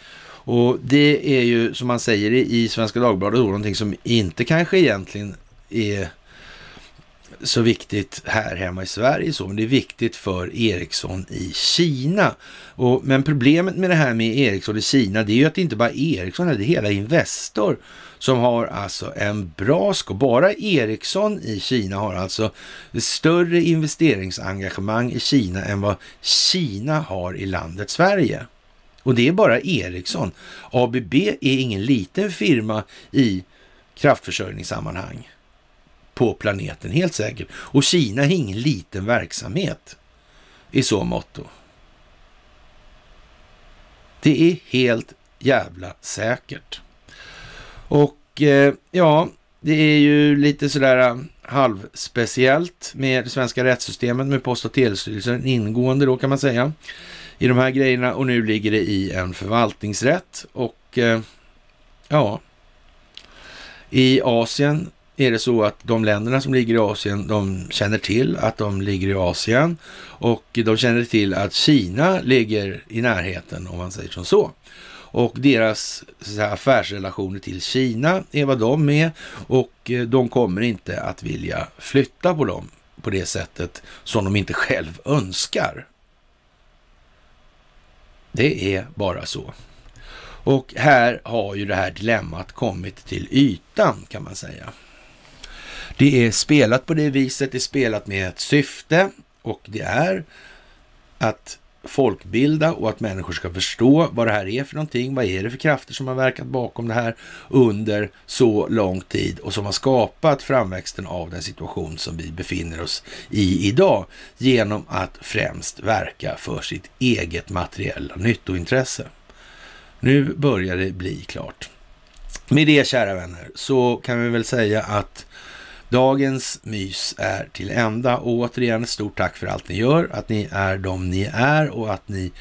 [SPEAKER 1] Och det är ju som man säger i Svenska Dagbladet då någonting som inte kanske egentligen är så viktigt här hemma i Sverige så, men det är viktigt för Ericsson i Kina. Och, men problemet med det här med Ericsson i Kina, det är ju att det inte bara är Ericsson, det är hela Investor som har alltså en bra skål. Bara Ericsson i Kina har alltså större investeringsengagemang i Kina än vad Kina har i landet Sverige. Och det är bara Ericsson. ABB är ingen liten firma i kraftförsörjningssammanhang på planeten, helt säkert. Och Kina är ingen liten verksamhet i så motto. Det är helt jävla säkert. Och eh, ja, det är ju lite sådär eh, halvspeciellt med det svenska rättssystemet med Post och telestyrelsen ingående då kan man säga i de här grejerna och nu ligger det i en förvaltningsrätt och eh, ja, i Asien är det så att de länderna som ligger i Asien, de känner till att de ligger i Asien och de känner till att Kina ligger i närheten om man säger som så. Och deras säga, affärsrelationer till Kina är vad de är och eh, de kommer inte att vilja flytta på dem på det sättet som de inte själv önskar. Det är bara så. Och här har ju det här dilemmat kommit till ytan kan man säga. Det är spelat på det viset, det är spelat med ett syfte och det är att folkbilda och att människor ska förstå vad det här är för någonting. Vad är det för krafter som har verkat bakom det här under så lång tid och som har skapat framväxten av den situation som vi befinner oss i idag genom att främst verka för sitt eget materiella nyttointresse. Nu börjar det bli klart. Med det, kära vänner, så kan vi väl säga att Dagens mys är till ända och återigen ett stort tack för allt ni gör, att ni är de ni är och att ni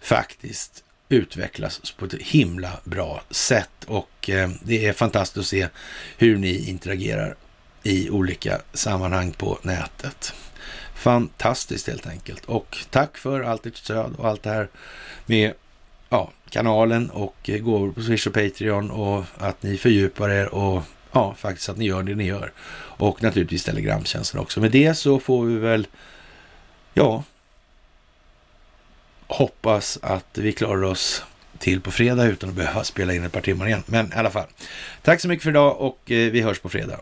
[SPEAKER 1] faktiskt utvecklas på ett himla bra sätt. Och eh, det är fantastiskt att se hur ni interagerar i olika sammanhang på nätet. Fantastiskt helt enkelt. Och tack för allt ert stöd och allt det här med ja, kanalen och eh, gåvor på Swish och Patreon och att ni fördjupar er och ja, faktiskt att ni gör det ni gör. Och naturligtvis Telegramtjänsten också. Med det så får vi väl, ja, hoppas att vi klarar oss till på fredag utan att behöva spela in ett par timmar igen. Men i alla fall, tack så mycket för idag och eh, vi hörs på fredag.